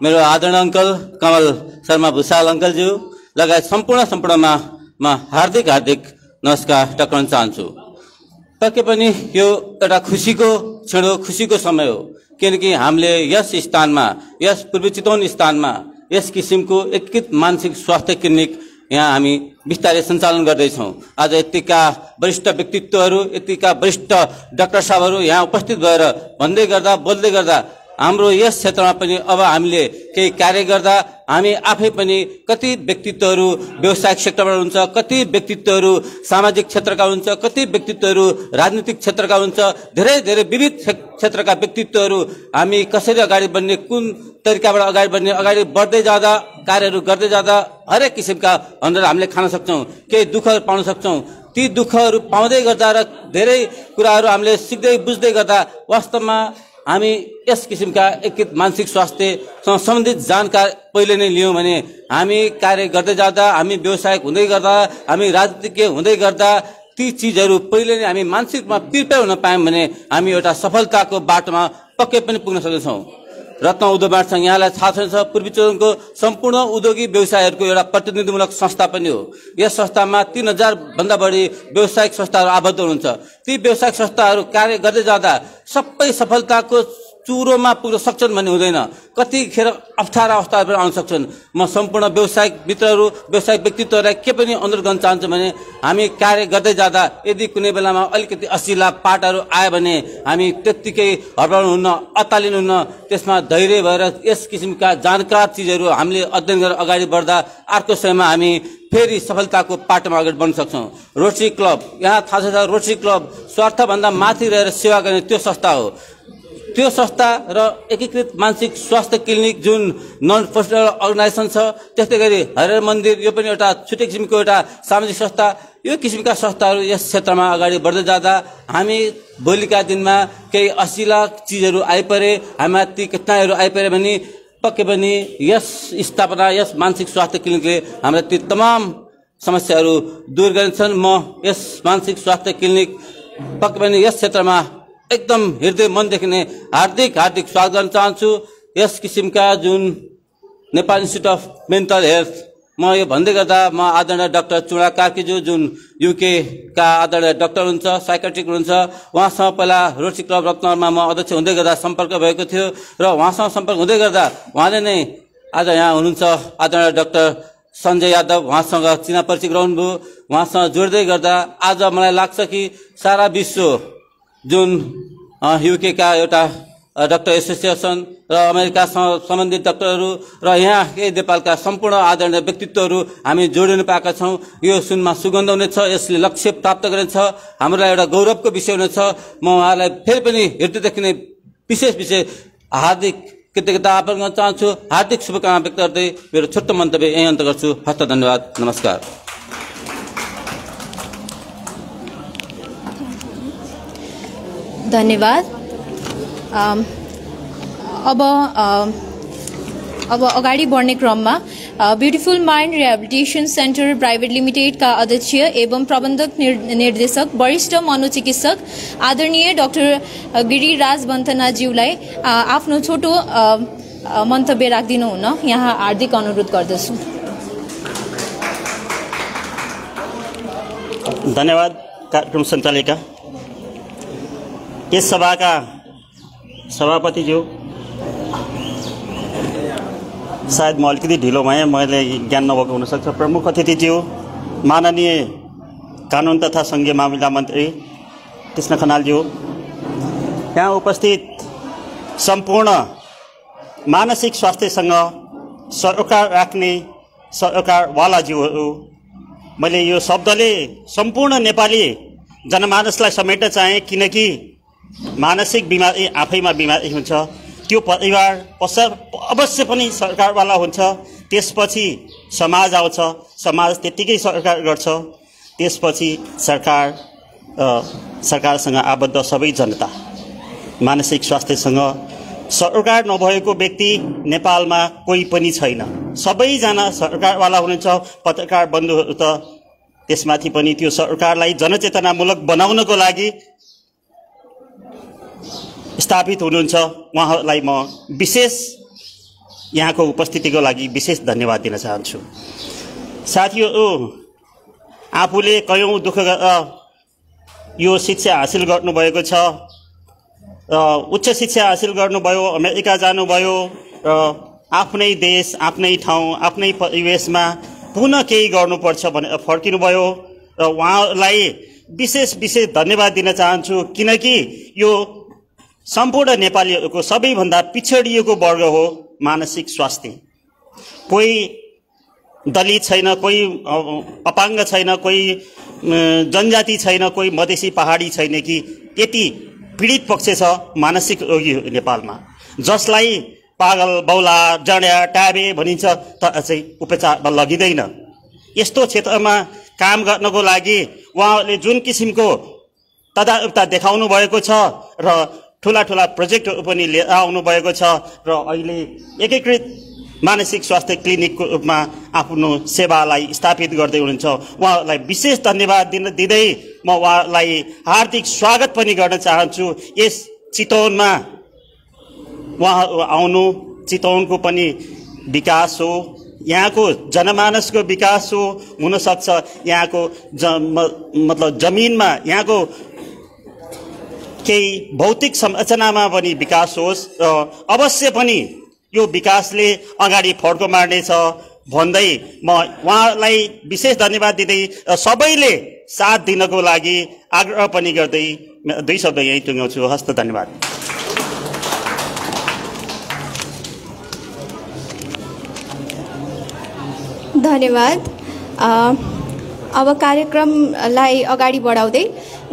मेरो आदरणीय अङ्कल कमल शर्मा भूषाल अङ्कलज्यू लगायत सम्पूर्ण सम्पूर्णमा म हार्दिक हार्दिक नमस्कार टक्राउन चाहन्छु। पक्कै पनि यो एउटा खुसीको क्षण हो खुसीको समय हो। किनकि हामीले यस स्थानमा यस पूर्वी चितवन स्थानमा यस किसिमको एकीकृत मानसिक स्वास्थ्य क्लिनिक यहाँ हामी बिस्तारै सञ्चालन गर्दैछौँ। आज यतिका वरिष्ठ व्यक्तित्वहरू यतिका वरिष्ठ डाक्टर साहबहरू यहाँ उपस्थित भएर भन्दै गर्दा बोल्दै गर्दा हाम्रो यस क्षेत्रमा पनि अब हामीले केही कार्य गर्दा हामी आफै पनि कति व्यक्तित्वहरू व्यवसायिक सेक्टरमा हुन्छ कति व्यक्तित्वहरू सामाजिक क्षेत्रका हुन्छ कति व्यक्तित्वहरू राजनीतिक क्षेत्रका हुन्छ धेरै धेरै विविध क्षेत्रका व्यक्तित्वहरू हामी कसरी अगाडि बढ्ने कुन तरिकाबाट अगाडि बढ्ने अगाडि बढ्दै जाँदा कार्यहरू गर्दै जाँदा हरेक किसिमका अनुरोध हामीले खान सक्छौँ केही दुःखहरू पाउन सक्छौँ। ती दुःखहरू पाउँदै गर्दा र धेरै कुराहरू हामीले सिक्दै बुझ्दै गर्दा वास्तवमा हामी यस किसिमका एकीकृत मानसिक स्वास्थ्यसँग सम्बन्धित जानकारी पहिले नै लियौँ भने हामी कार्य गर्दै जाँदा हामी व्यवसायिक हुँदै गर्दा हामी राजनीतिज्ञ हुँदै गर्दा ती चिजहरू पहिले नै हामी मानसिक रूपमा प्रिपेयर हुन पायौँ भने हामी एउटा सफलताको बाटोमा पक्कै पनि पुग्न सक्नेछौँ रत्न उद्योग यहाँलाई थाहा छैन पूर्वी चोरनको सम्पूर्ण उद्योगी व्यवसायहरूको एउटा प्रतिनिधिमूलक संस्था पनि हो। यस संस्थामा तिन हजार भन्दा बढी व्यावसायिक संस्थाहरू आबद्ध हुनुहुन्छ। ती व्यावसायिक संस्थाहरू कार्य गर्दै जाँदा सबै सफलताको चुरोमा पुग्न सक्छन् भन्ने हुँदैन। कतिखेर अप्ठ्यारा अवस्थाहरू आउन सक्छन्। म सम्पूर्ण व्यावसायिक मित्रहरू व्यावसायिक व्यक्तित्वहरूलाई के पनि अनुरोध गर्न चाहन्छु भने हामी कार्य गर्दै जाँदा यदि कुनै बेलामा अलिकति असिला पाटहरू आयो भने हामी त्यत्तिकै हडबड हुन्न अत्तालिनु हुन्न त्यसमा धैर्य भएर यस किसिमका जानकार चिजहरू हामीले अध्ययन गरेर अगाडि बढ्दा अर्को समयमा हामी फेरि सफलताको पाटोमा अगाडि बढ्न सक्छौँ। रोटरी क्लब यहाँ थाहा छ रोटरी क्लब स्वार्थभन्दा माथि रहेर सेवा गर्ने त्यो संस्था हो। त्यो संस्था र एकीकृत मानसिक स्वास्थ्य क्लिनिक जुन नन प्रोफेसनल अर्गनाइजेसन छ त्यस्तै गरी हरिहर मन्दिर यो पनि एउटा छुट्टै किसिमको एउटा सामाजिक संस्था। यो किसिमका संस्थाहरू यस क्षेत्रमा अगाडि बढ्दै जाँदा हामी भोलिका दिनमा केही असिला चिजहरू आइपरे हामीमाथि कठिनाइहरू आइपरे भने पक्कै पनि यस स्थापना यस मानसिक स्वास्थ्य क्लिनिकले हामीलाई ती तमाम समस्याहरू दूर गर्नेछन्। म यस मानसिक स्वास्थ्य क्लिनिक पक्कै पनि यस क्षेत्रमा एकदम हृदय मनदेखि नै हार्दिक हार्दिक स्वागत गर्न चाहन्छु। यस किसिमका जुन Nepal institute of mental health म यो भन्दै गर्दा म आदरणीय डाक्टर चुडा कार्कीज्यू जुन युकेका आदरणीय डाक्टर हुन्छ साइकेट्रिक हुनुहुन्छ उहाँसँग पहिला रोटी क्लब रत्नमा म अध्यक्ष हुँदै गर्दा सम्पर्क भएको थियो र उहाँसँग सम्पर्क हुँदै गर्दा उहाँले नै आज यहाँ हुनुहुन्छ आदरणीय डाक्टर सञ्जय यादव उहाँसँग चिना परिचय गराउनुभयो उहाँसँग जोड्दै गर्दा आज मलाई लाग्छ कि सारा विश्व जुन युकेका एउटा डाक्टर एसोसिएसन र अमेरिकासँग सम्बन्धित डाक्टरहरू र यहाँ केही नेपालका सम्पूर्ण आदरणीय व्यक्तित्वहरू हामी जोडिनु पाएका छौँ यो सुनमा सुगन्ध हुनेछ यसले लक्ष्य प्राप्त गर्नेछ हाम्रो लागि एउटा गौरवको विषय हुनेछ। म उहाँलाई फेरि पनि हृदयदेखि नै विशेष विशेष हार्दिक कृतज्ञता अर्पण गर्न चाहन्छु। हार्दिक शुभकामना व्यक्त गर्दै मेरो छोटो मन्तव्य यही अन्त गर्छु। हस्त धन्यवाद। नमस्कार। धन्यवाद। अब अब अगाडि बढ्ने क्रममा beautiful mind rehabilitation centre private लिमिटेडका अध्यक्ष एवं प्रबन्धक निर्देशक वरिष्ठ मनोचिकित्सक आदरणीय डाक्टर गिरिराज बन्थनाज्यूलाई आफ्नो छोटो मन्तव्य राखिदिनु हुन यहाँ हार्दिक अनुरोध गर्दछु। धन्यवाद कार्यक्रम सञ्चालिका। यस सभाका सभापतिज्यू सायद म अलिकति ढिलो भएँ मैले ज्ञान नभएको हुनसक्छ। प्रमुख अतिथिज्यू माननीय कानुन तथा सङ्घीय मामिला मन्त्री कृष्ण खनालज्यू। यहाँ उपस्थित सम्पूर्ण मानसिक स्वास्थ्यसँग सरोकार राख्ने सरोकारवालाज्यूहरू मैले यो शब्दले सम्पूर्ण नेपाली जनमानसलाई समेट्न चाहेँ किनकि मानसिक बिमारी आफैमा बिमारी हुन्छ। त्यो परिवार पस अवश्य पनि सरकारवाला हुन्छ। त्यसपछि समाज आउँछ। समाज त्यत्तिकै सरकार गर्छ। त्यसपछि सरकार सरकारसँग आबद्ध सबै जनता मानसिक स्वास्थ्यसँग सरकार नभएको व्यक्ति नेपालमा कोही पनि छैन। सबैजना सरकारवाला हुनुहुन्छ। पत्रकार बन्धुहरू त त्यसमाथि पनि त्यो सरकारलाई जनचेतनामूलक बनाउनको लागि स्थापित हुनुहुन्छ। उहाँहरूलाई म विशेष यहाँको उपस्थितिको लागि विशेष धन्यवाद दिन चाहन्छु। साथीहरू आफूले कयौँ दुःख यो शिक्षा हासिल गर्नुभएको छ र उच्च शिक्षा हासिल गर्नुभयो अमेरिका जानुभयो र आफ्नै देश आफ्नै ठाउँ आफ्नै परिवेशमा पुनः केही गर्नुपर्छ भनेर फर्किनुभयो। र उहाँलाई विशेष विशेष धन्यवाद दिन चाहन्छु। किनकि यो सम्पूर्ण नेपालीहरूको सबैभन्दा पिछडिएको वर्ग हो मानसिक स्वास्थ्य। कोही दलित छैन कोही अपाङ्ग छैन कोही जनजाति छैन कोही मधेसी पहाडी छैन कि यति पीडित पक्ष छ मानसिक रोगी नेपालमा। जसलाई पागल बौला जड्या टाबे भनिन्छ तर चाहिँ उपचारमा लगिँदैन। यस्तो क्षेत्रमा काम गर्नको लागि उहाँहरूले जुन किसिमको तदारुकता देखाउनु भएको छ र ठुला ठुला प्रोजेक्टहरू पनि लिएर आउनु भएको छ र अहिले एकीकृत मानसिक स्वास्थ्य क्लिनिकको रूपमा आफ्नो सेवालाई स्थापित गर्दै हुनुहुन्छ। उहाँहरूलाई विशेष धन्यवाद दिन दिँदै म उहाँलाई हार्दिक स्वागत पनि गर्न चाहन्छु। यस चितवनमा उहाँहरू आउनु चितवनको पनि विकास हो। यहाँको जनमानसको विकास हो। हुनसक्छ यहाँको ज मतलब जमिनमा यहाँको केही भौतिक संरचनामा पनि विकास होस् र अवश्य पनि यो विकासले अगाडि फड्को मार्नेछ भन्दै म उहाँलाई विशेष धन्यवाद दिँदै सबैले साथ दिनको लागि आग्रह पनि गर्दै दुई शब्द यहीँ टुङ्ग्याउँछु। हस्त धन्यवाद। धन्यवाद। अब कार्यक्रमलाई अगाडि बढाउँदै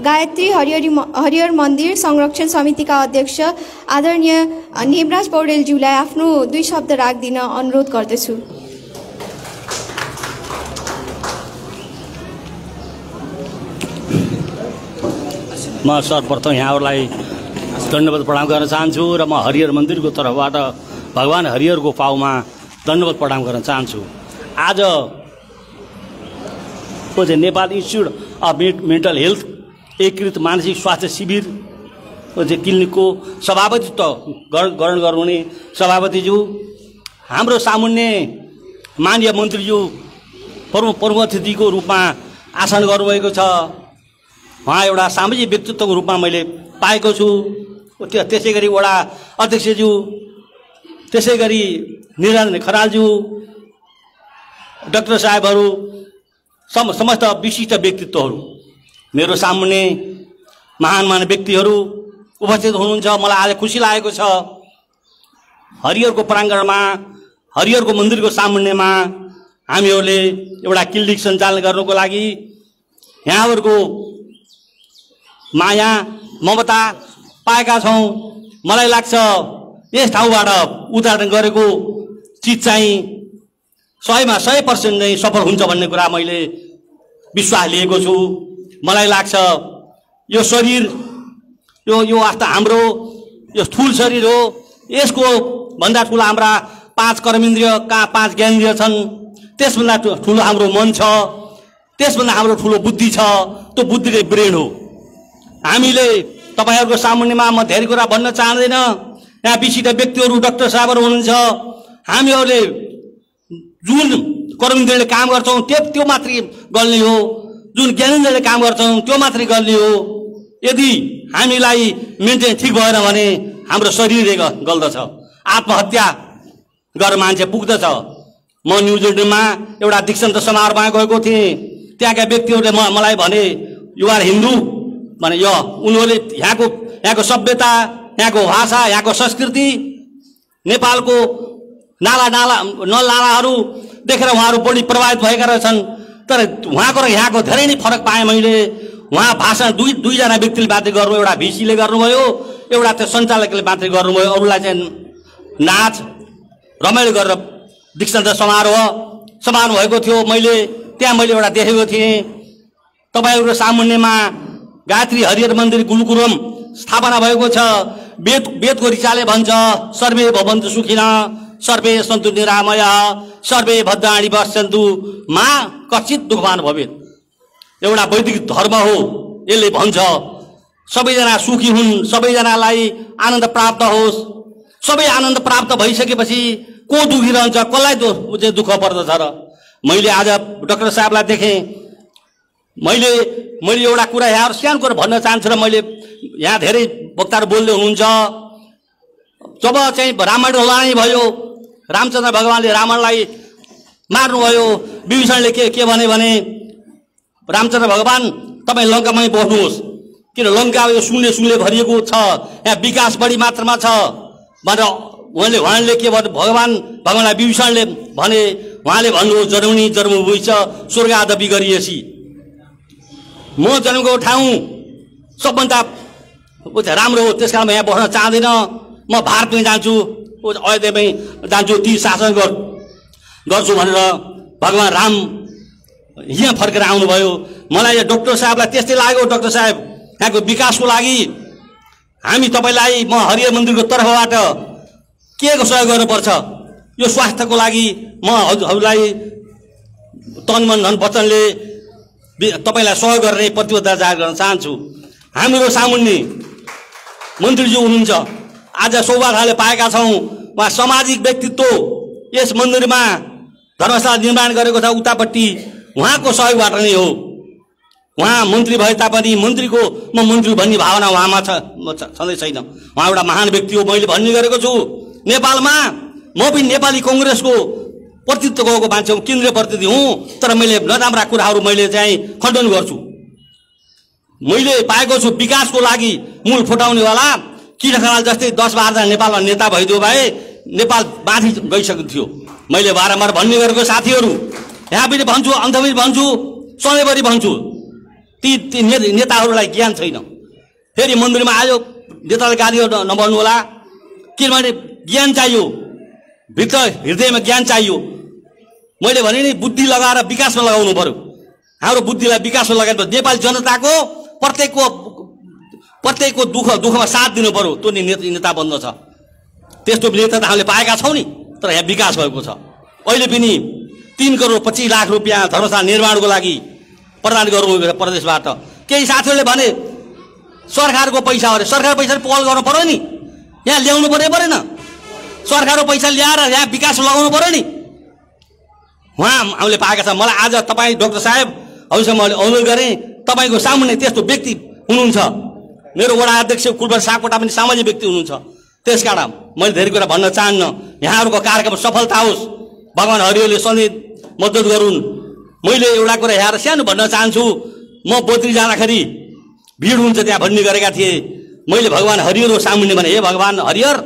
गायत्री हरिहरी हरिहर मन्दिर संरक्षण समितिका अध्यक्ष आदरणीय नेमराज पौडेलज्यूलाई आफ्नो दुई शब्द राखिदिन अनुरोध गर्दछु। म सर्वप्रथम यहाँहरूलाई दण्डवत प्रणाम गर्न चाहन्छु र म हरिहर मन्दिरको तर्फबाट भगवान् हरिहरको पाउमा दण्डवत प्रणाम गर्न चाहन्छु। आज को चाहिँ Nepal institute of mental health एकीकृत मानसिक स्वास्थ्य शिविर क्लिनिकको सभापतित्व ग्रहण गर्नुहुने सभापतिज्यू हाम्रो सामुन्ने माननीय मन्त्रीज्यू प्रमुख प्रमुख अतिथिको रूपमा आसन गर्नुभएको छ। उहाँ एउटा सामाजिक व्यक्तित्वको रूपमा मैले पाएको छु। त्यो त्यसै गरी वडा अध्यक्षज्यू त्यसै गरी निरञ्जन खनालज्यू डाक्टर साहेबहरू सम समस्त विशिष्ट व्यक्तित्वहरू। मेरो सामुन्ने महान महान व्यक्तिहरू उपस्थित हुनुहुन्छ। मलाई आज खुसी लागेको छ। हरिहरको प्राङ्गणमा हरिहरको मन्दिरको सामुन्नेमा हामीहरूले एउटा क्लिनिक सञ्चालन गर्नको लागि यहाँहरूको माया ममता पाएका छौँ। मलाई लाग्छ यस ठाउँबाट उद्घाटन गरेको चिज चाहिँ सयमा सय पर्सेन्ट नै सफल हुन्छ भन्ने कुरा मैले विश्वास लिएको छु। मलाई लाग्छ यो शरीर यो यो asta हाम्रो यो स्थूल शरीर हो। यसको भन्दा ठुलो हाम्रा पाँच कर्मेन्द्रिय कहाँ पाँच ज्ञानेन्द्रिय छन्। त्यसभन्दा ठुलो हाम्रो मन छ। त्यसभन्दा हाम्रो ठुलो बुद्धि छ। त्यो बुद्धिकै ब्रेन हो। हामीले तपाईँहरूको सामुन्नेमा म धेरै कुरा भन्न चाहँदैन। यहाँ विशिष्ट व्यक्तिहरू डाक्टर साहबहरू हुनुहुन्छ। हामीहरूले जुन कर्मेन्द्रले काम गर्छौँ त्यो त्यो मात्रै गर्ने हो। जुन ज्ञानेन्द्रले काम गर्छौँ त्यो मात्रै गर्ने हो। यदि हामीलाई मेन्टेन ठिक भएन भने हाम्रो शरीरले गल्दछ। आत्महत्या गरेर मान्छे पुग्दछ। म न्युजिल्यान्डमा एउटा दीक्षान्त समारोहमा गएको थिएँ। त्यहाँका व्यक्तिहरूले म मलाई भने युआर हिन्दू भने यो उनीहरूले यहाँको यहाँको सभ्यता यहाँको भाषा यहाँको संस्कृति नेपालको नाला नाला नल नालाहरू देखेर उहाँहरू बढी प्रभावित भएका रहेछन्। तर उहाँको र यहाँको धेरै नै फरक पाएँ मैले। उहाँ भाषण दुई दुईजना व्यक्तिले मात्रै गर्नुभयो एउटा भिसीले गर्नुभयो एउटा त्यो सञ्चालकले मात्रै गर्नुभयो। अरूलाई चाहिँ नाच रमाइलो गरेर दीक्षान्त समारोह समारोह भएको थियो मैले। त्यहाँ मैले एउटा देखेको थिएँ। तपाईँहरूको सामुन्नेमा गायत्री हरिहर मन्दिर गुरुकुरम स्थापना भएको छ। वेद वेदको ऋचाले भन्छ सर्वे भवन्तु सुखिन। सर्वे सन्तु निरामय सर्वे भद्राणी पश्यन्तु मा कचित दुःखमान भवेत्। एउटा वैदिक धर्म हो यसले भन्छ सबैजना सुखी हुन् सबैजनालाई आनन्द प्राप्त होस्। सबै आनन्द प्राप्त भइसकेपछि को दुखी रहन्छ कसलाई चाहिँ दुःख पर्दछ र? मैले आज डक्टर साहबलाई देखेँ। मैले मैले एउटा कुरा यहाँ सानो कुरा भन्न चाहन्छु र मैले यहाँ धेरै वक्ताहरू बोल्दै हुनुहुन्छ। जब चाहिँ रामायण लडाइँ भयो रामचन्द्र भगवान्ले रावणलाई मार्नुभयो विभीषणले के के भने भने रामचन्द्र भगवान् तपाईँ लङ्कामै बस्नुहोस्। किन लङ्का यो सुनले सुनले भरिएको छ यहाँ विकास बढी मात्रामा छ। भनेर उहाँले उहाँले के भन्नु भगवान् भगवान्लाई विभीषणले भने उहाँले भन्नुभयो जर्मनी जन्मभूमि छ स्वर्ग आदपी गरिएसी म जन्मेको ठाउँ सबभन्दा राम्रो हो त्यस कारण म यहाँ बस्न चाहँदिनँ। म भारतमै जान्छु। अयोध्यामै जान्छु ती शासन गर गर्छु भनेर भगवान् राम यहाँ फर्केर आउनुभयो। मलाई डक्टर साहबलाई त्यस्तै लाग्यो डक्टर साहेब। यहाँको विकासको लागि हामी तपाईँलाई म हरिहर मन्दिरको तर्फबाट के सहयोग गर्नुपर्छ यो स्वास्थ्यको लागि म हजुरहरूलाई तन मन धन वचनले तपाईँलाई सहयोग गर्ने प्रतिबद्धता जाहेर गर्न चाहन्छु। हाम्रो सामुन्ने मन्त्रीज्यू हुनुहुन्छ। आज सौभाग्यले पाएका छौँ। उहाँ सामाजिक व्यक्तित्व यस मन्दिरमा धर्मशाला निर्माण गरेको छ उतापट्टि उहाँको सहयोगबाट नै हो। उहाँ मन्त्री भए तापनि मन्त्रीको म मन्त्री भन्ने भावना उहाँमा छँदै छैन। उहाँ एउटा महान व्यक्ति हो मैले भन्ने गरेको छु। नेपालमा म पनि नेपाली कङ्ग्रेसको प्रतिनिधित्व गएको मान्छे हुँ केन्द्रीय प्रतिनिधि हुँ तर मैले नराम्रा कुराहरू मैले चाहिँ खण्डन गर्छु। मैले पाएको छु विकासको लागि मूल फुटाउनेवाला किन खनाल जस्तै दस बाह्रजना नेपालमा नेता भइदियो भए नेपाल माथि गइसकेको थियो मैले बारम्बार भन्ने गरेको साथीहरू यहाँ पनि भन्छु अन्त पनि भन्छु सधैँभरि भन्छु ती ती ने- नेताहरूलाई ज्ञान छैन। फेरि मन्दिरमा आयो नेताले गाली न- नभन्नु होला। किनभने ज्ञान चाहियो भित्र हृदयमा ज्ञान चाहियो। मैले भने नि बुद्धि लगाएर विकासमा लगाउनु पर्यो। हाम्रो बुद्धिलाई विकासमा लगाएर नेपाली जनताको प्रत्येकको प्रत्येकको दुःख दुःखमा साथ दिनु पर्यो त्यो नि नेता बन्द छ। त्यस्तो नेता त हामीले पाएका छौँ नि तर यहाँ विकास भएको छ। अहिले पनि तिन करोड पच्चिस लाख रुपियाँ धर्मशाला निर्माणको लागि प्रदान छ प्रदेशबाट। केही साथीहरूले भने सरकारको पैसा अरे सरकार पैसा पहल गर्नु पऱ्यो नि। यहाँ ल्याउनु पर्यो परेन। सरकारको पैसा ल्याएर यहाँ विकास लगाउनु पऱ्यो नि। उहाँ हामीले पाएका छौँ। मलाई आज तपाईँ डक्टर साहेब हजुरसँग मैले अनुरोध गरेँ तपाईँको सामुन्ने त्यस्तो व्यक्ति हुनुहुन्छ। मेरो वडा अध्यक्ष कुलवर सापकोटा पनि सामाजिक व्यक्ति हुनुहुन्छ। त्यस कारण मैले धेरै कुरा भन्न चाहन्न। यहाँहरूको कार्यक्रम सफलता होस्। भगवान् हरियोले सधैँ मद्दत गरून्। मैले एउटा कुरा यहाँ सानो भन्न चाहन्छु। म बोत्री जाँदाखेरि भिड हुन्छ त्यहाँ भन्ने गरेका थिए। मैले भगवान् हरिहर हो सामुन्ने भने हे भगवान् हरिहर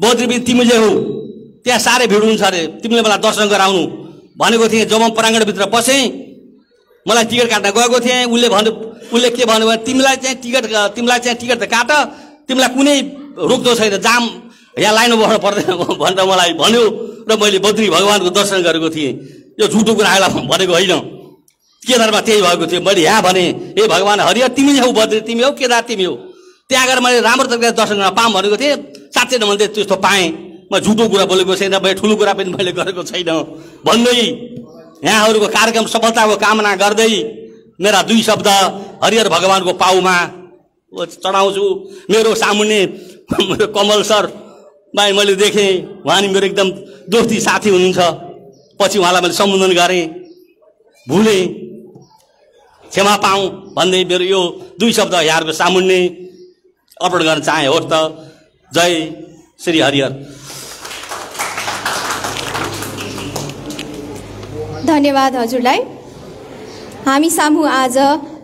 बोत्री पनि तिमी जे हो त्यहाँ साह्रै भिड हुन्छ अरे। तिमीले मलाई दर्शन गराउनु। भनेको थिएँ। जब म प्राङ्गणभित्र पसेँ मलाई टिकट काट्न गएको थिएँ। उसले भन्यो उसले के भन्यो भने तिमीलाई चाहिँ टिकट तिमीलाई चाहिँ टिकट त काट। तिमीलाई कुनै रोक्दो छैन जाम। यहाँ लाइनमा बस्नु पर्दैन भनेर मलाई भन्यो र मैले बद्री भगवान्को दर्शन गरेको थिएँ। यो झुटो कुरा आएला भनेको होइन। केदारमा त्यही भएको थियो। मैले यहाँ भने ए भगवान् हरिहर तिमी हौ बद्री तिमी हौ केदार तिमी हो। त्यहाँ गएर मैले राम्रो तरिकाले दर्शन गर्न पाऊँ भनेको थिएँ। साँच्चै न मैले त्यस्तो पाएँ। म झुटो कुरा बोलेको छैन मैले ठुलो कुरा पनि मैले गरेको छैन। भन्दै यहाँहरूको कार्यक्रम सफलताको कामना गर्दै मेरा दुई शब्द हरिहर भगवान्को पाउमा। चढाउँछु। मेरो सामुन्ने कमल सर भाइ मैले देखेँ। उहाँ नि मेरो एकदम दोस्ती साथी हुनुहुन्छ। पछि उहाँलाई मैले सम्बोधन गरेँ। भुलेँ। क्षमा पाऊँ भन्दै मेरो यो दुई शब्द यहाँहरूको सामुन्ने अर्पण गर्न चाहे होस् त। जय श्री हरिहर। धन्यवाद हजुरलाई। हामी सामु आज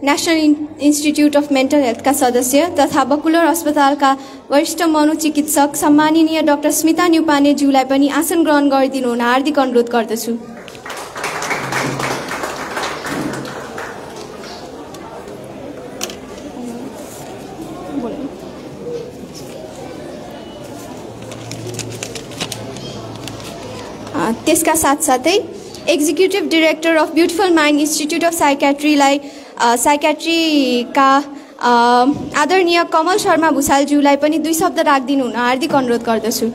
national in institute of mental हेल्थका सदस्य तथा बकुलर अस्पतालका वरिष्ठ मनोचिकित्सक सम्माननीय डाक्टर स्मिता न्युपानेज्यूलाई पनि आसन ग्रहण गरिदिनु हुन हार्दिक अनुरोध गर्दछु। त्यसका साथसाथै executive director of beautiful mind institute of साइकेट्रीलाई साइकेट्रीका आदरणीय कमल शर्मा भूषालज्यूलाई पनि दुई शब्द राखिदिनु हुन हार्दिक अनुरोध गर्दछु।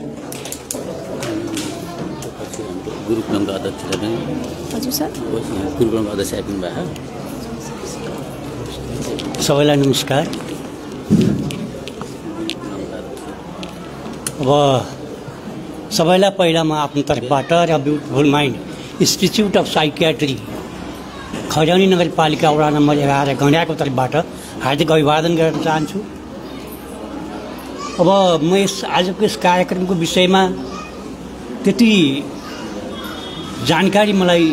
सबैलाई नमस्कार। अब सबैलाई पहिला म आफ्नो तर्फबाट र beautiful mind institute of psychiatry Khairani नगरपालिका वडा नम्बर एघार गण्ड्याको तर्फबाट हार्दिक अभिवादन गर्न चाहन्छु। अब म यस आजको यस कार्यक्रमको विषयमा त्यति जानकारी मलाई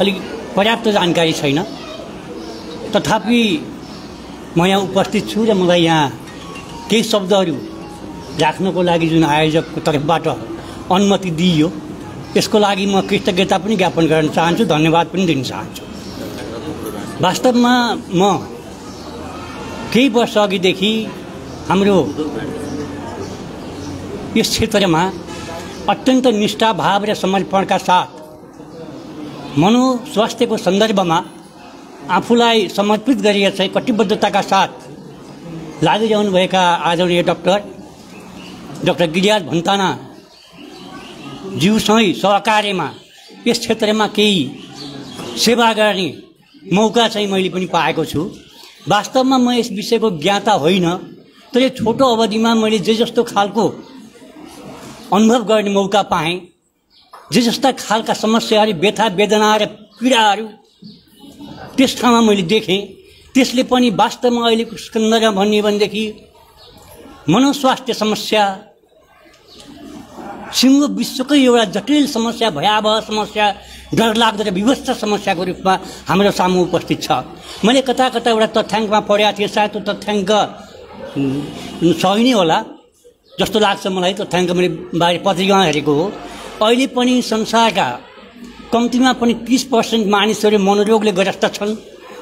अलिक पर्याप्त जानकारी छैन। तथापि म यहाँ उपस्थित छु र मलाई यहाँ केही शब्दहरू राख्नको लागि जुन आयोजकको तर्फबाट अनुमति दिइयो। यसको लागि म कृतज्ञता पनि ज्ञापन गर्न चाहन्छु धन्यवाद पनि दिन चाहन्छु। वास्तवमा म केही वर्ष अघिदेखि हाम्रो यस क्षेत्रमा अत्यन्त निष्ठाभाव र समर्पणका साथ मनोस्वास्थ्यको सन्दर्भमा आफूलाई समर्पित गरिएर चाहिँ कटिबद्धताका साथ लागिरहनुभएका आदरणीय डक्टर डक्टर गिरिराज भन्ताना ज्यूसँगै सहकार्यमा यस क्षेत्रमा केही सेवा गर्ने मौका चाहिँ मैले पनि पाएको छु। वास्तवमा म यस विषयको ज्ञाता होइन तर यो छोटो अवधिमा मैले जे जस्तो खालको अनुभव गर्ने मौका पाएँ जे जस्ता खालका समस्याहरू व्यथा वेदना र पीडाहरू त्यस ठाउँमा मैले देखेँ त्यसले पनि वास्तवमा अहिलेको सन्दर्भमा भन्ने भनेदेखि मनोस्वास्थ्य समस्या सिङ्गो विश्वकै एउटा जटिल समस्या भयावह समस्या डरलाग्दो र विवस्त समस्याको रूपमा हाम्रो सामु उपस्थित छ। मैले कता कता एउटा तथ्याङ्कमा पढेको थिएँ सायद त्यो तथ्याङ्क सही नै होला जस्तो लाग्छ मलाई तथ्याङ्क मैले बाहिर पत्रिकामा हेरेको हो। अहिले पनि संसारका कम्तीमा पनि तिस पर्सेन्ट मानिसहरू मनोरोगले ग्रस्त छन्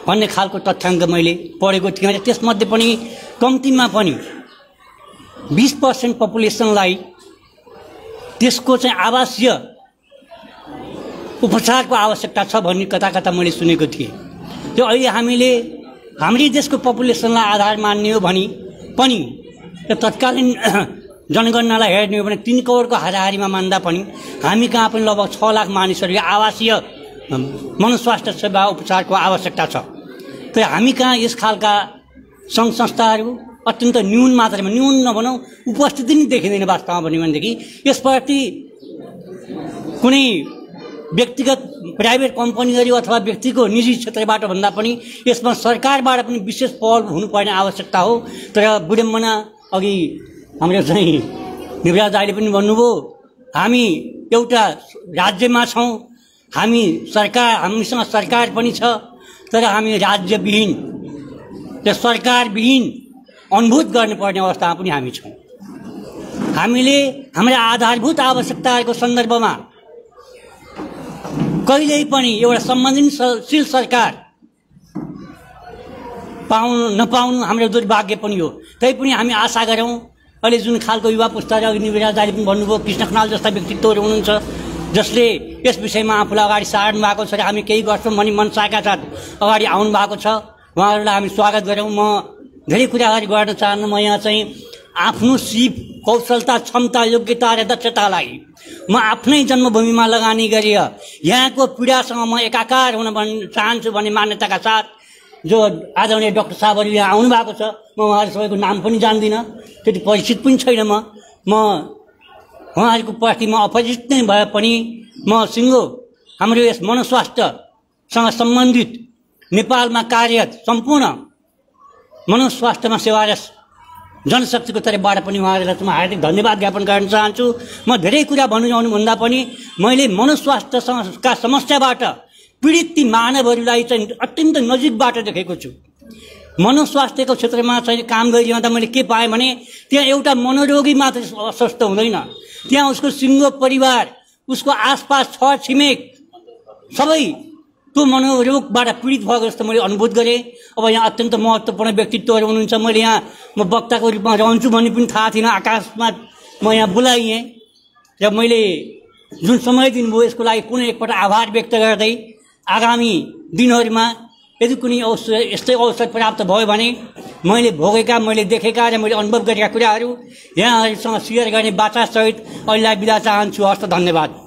भन्ने खालको तथ्याङ्क मैले पढेको थिएँ। त्यसमध्ये पनि कम्तीमा पनि बिस पर्सेन्ट पपुलेसनलाई त्यसको चाहिँ आवासीय उपचारको आवश्यकता छ भन्ने कता कता मैले सुनेको थिएँ। त्यो अहिले हामीले हाम्रै देशको पपुलेसनलाई आधार मान्ने हो भने पनि त्यो तत्कालीन जनगणनालाई हेर्ने हो भने तिन करोडको हाराहारीमा मान्दा पनि हामी कहाँ पनि लगभग छ लाख मानिसहरूले आवासीय मनोस्वास्थ्य सेवा उपचारको आवश्यकता छ। तर हामी कहाँ यस खालका सङ्घ संस्थाहरू अत्यन्त न्यून मात्रामा न्यून नभनौँ उपस्थिति नै देखिँदैन वास्तवमा भन्यो भनेदेखि यसप्रति कुनै व्यक्तिगत प्राइभेट कम्पनीहरू अथवा व्यक्तिको निजी क्षेत्रबाट भन्दा पनि यसमा सरकारबाट पनि विशेष पहल हुनुपर्ने आवश्यकता हो। तर विडम्बना अघि हाम्रो चाहिँ निवराज दाईले पनि भन्नुभयो हामी एउटा राज्यमा छौँ हामी सरकार हामीसँग सरकार पनि छ तर हामी राज्यविहीन। र सरकारविहीन अनुभूत गर्नुपर्ने अवस्थामा पनि हामी छौँ। हामीले हाम्रा आधारभूत आवश्यकताहरूको सन्दर्भमा कहिल्यै पनि एउटा संवेदनशील सरकार पाउनु नपाउनु हाम्रो दुर्भाग्य पनि हो। तैपनि हामी आशा गरौँ अहिले जुन खालको युवा पुस्ता र दाले पनि भन्नुभयो कृष्ण खनाल जस्ता व्यक्तित्वहरू हुनुहुन्छ जसले यस विषयमा आफूलाई अगाडि सार्नु भएको छ र हामी केही गर्छौँ भने मनसाका साथ अगाडि आउनु भएको छ उहाँहरूलाई हामी स्वागत गरौँ। म धेरै कुराहरू गर्न चाहन्छु म यहाँ चाहिँ आफ्नो सिप कौशलता क्षमता योग्यता र दक्षतालाई म आफ्नै जन्मभूमिमा लगानी गरी यहाँको पीडासँग म एकाकार हुन भन् चाहन्छु भन्ने मान्यताका साथ जो आदरणीय डक्टर साहबहरू यहाँ आउनु भएको छ म उहाँहरू सबैको नाम पनि जान्दिनँ। त्यति परिचित पनि छैन म। म उहाँहरूको प्रति म अपरिचित नै भए पनि म सिङ्गो हाम्रो यस मनोस्वास्थ्यसँग सम्बन्धित नेपालमा कार्यरत सम्पूर्ण मनोस्वास्थ्यमा सेवा र जनशक्तिको तर्फबाट पनि उहाँहरूलाई म हार्दिक धन्यवाद ज्ञापन गर्न चाहन्छु। म धेरै कुरा भन्नु जानुभन्दा पनि मैले मनोस्वास्थ्यका समस्याबाट पीडित ती मानवहरूलाई चाहिँ अत्यन्त नजिकबाट देखेको छु। मनोस्वास्थ्यको क्षेत्रमा चाहिँ काम गरिरहँदा मैले के पाएँ भने त्यहाँ एउटा मनोरोगी मात्र अस्वस्थ हुँदैन। त्यहाँ उसको सिङ्गो परिवार उसको आसपास छ छिमेक सबै त्यो मनोरोगबाट पीडित भएको जस्तो मैले अनुभूत गरेँ। अब यहाँ अत्यन्त महत्त्वपूर्ण व्यक्तित्वहरू हुनुहुन्छ। मैले यहाँ म वक्ताको रूपमा रहन्छु भन्ने पनि थाहा थिएन। आकाशमा म यहाँ बोलाइएँ र मैले जुन समय दिनुभयो यसको लागि पुनः एकपल्ट आभार व्यक्त गर्दै आगामी दिनहरूमा यदि कुनै अवसर यस्तै अवसर प्राप्त भयो भने मैले भोगेका मैले देखेका र मैले अनुभव गरेका कुराहरू यहाँहरूसँग सेयर गर्ने बाचासहित अहिलेलाई बिदा चाहन्छु। हस्त धन्यवाद।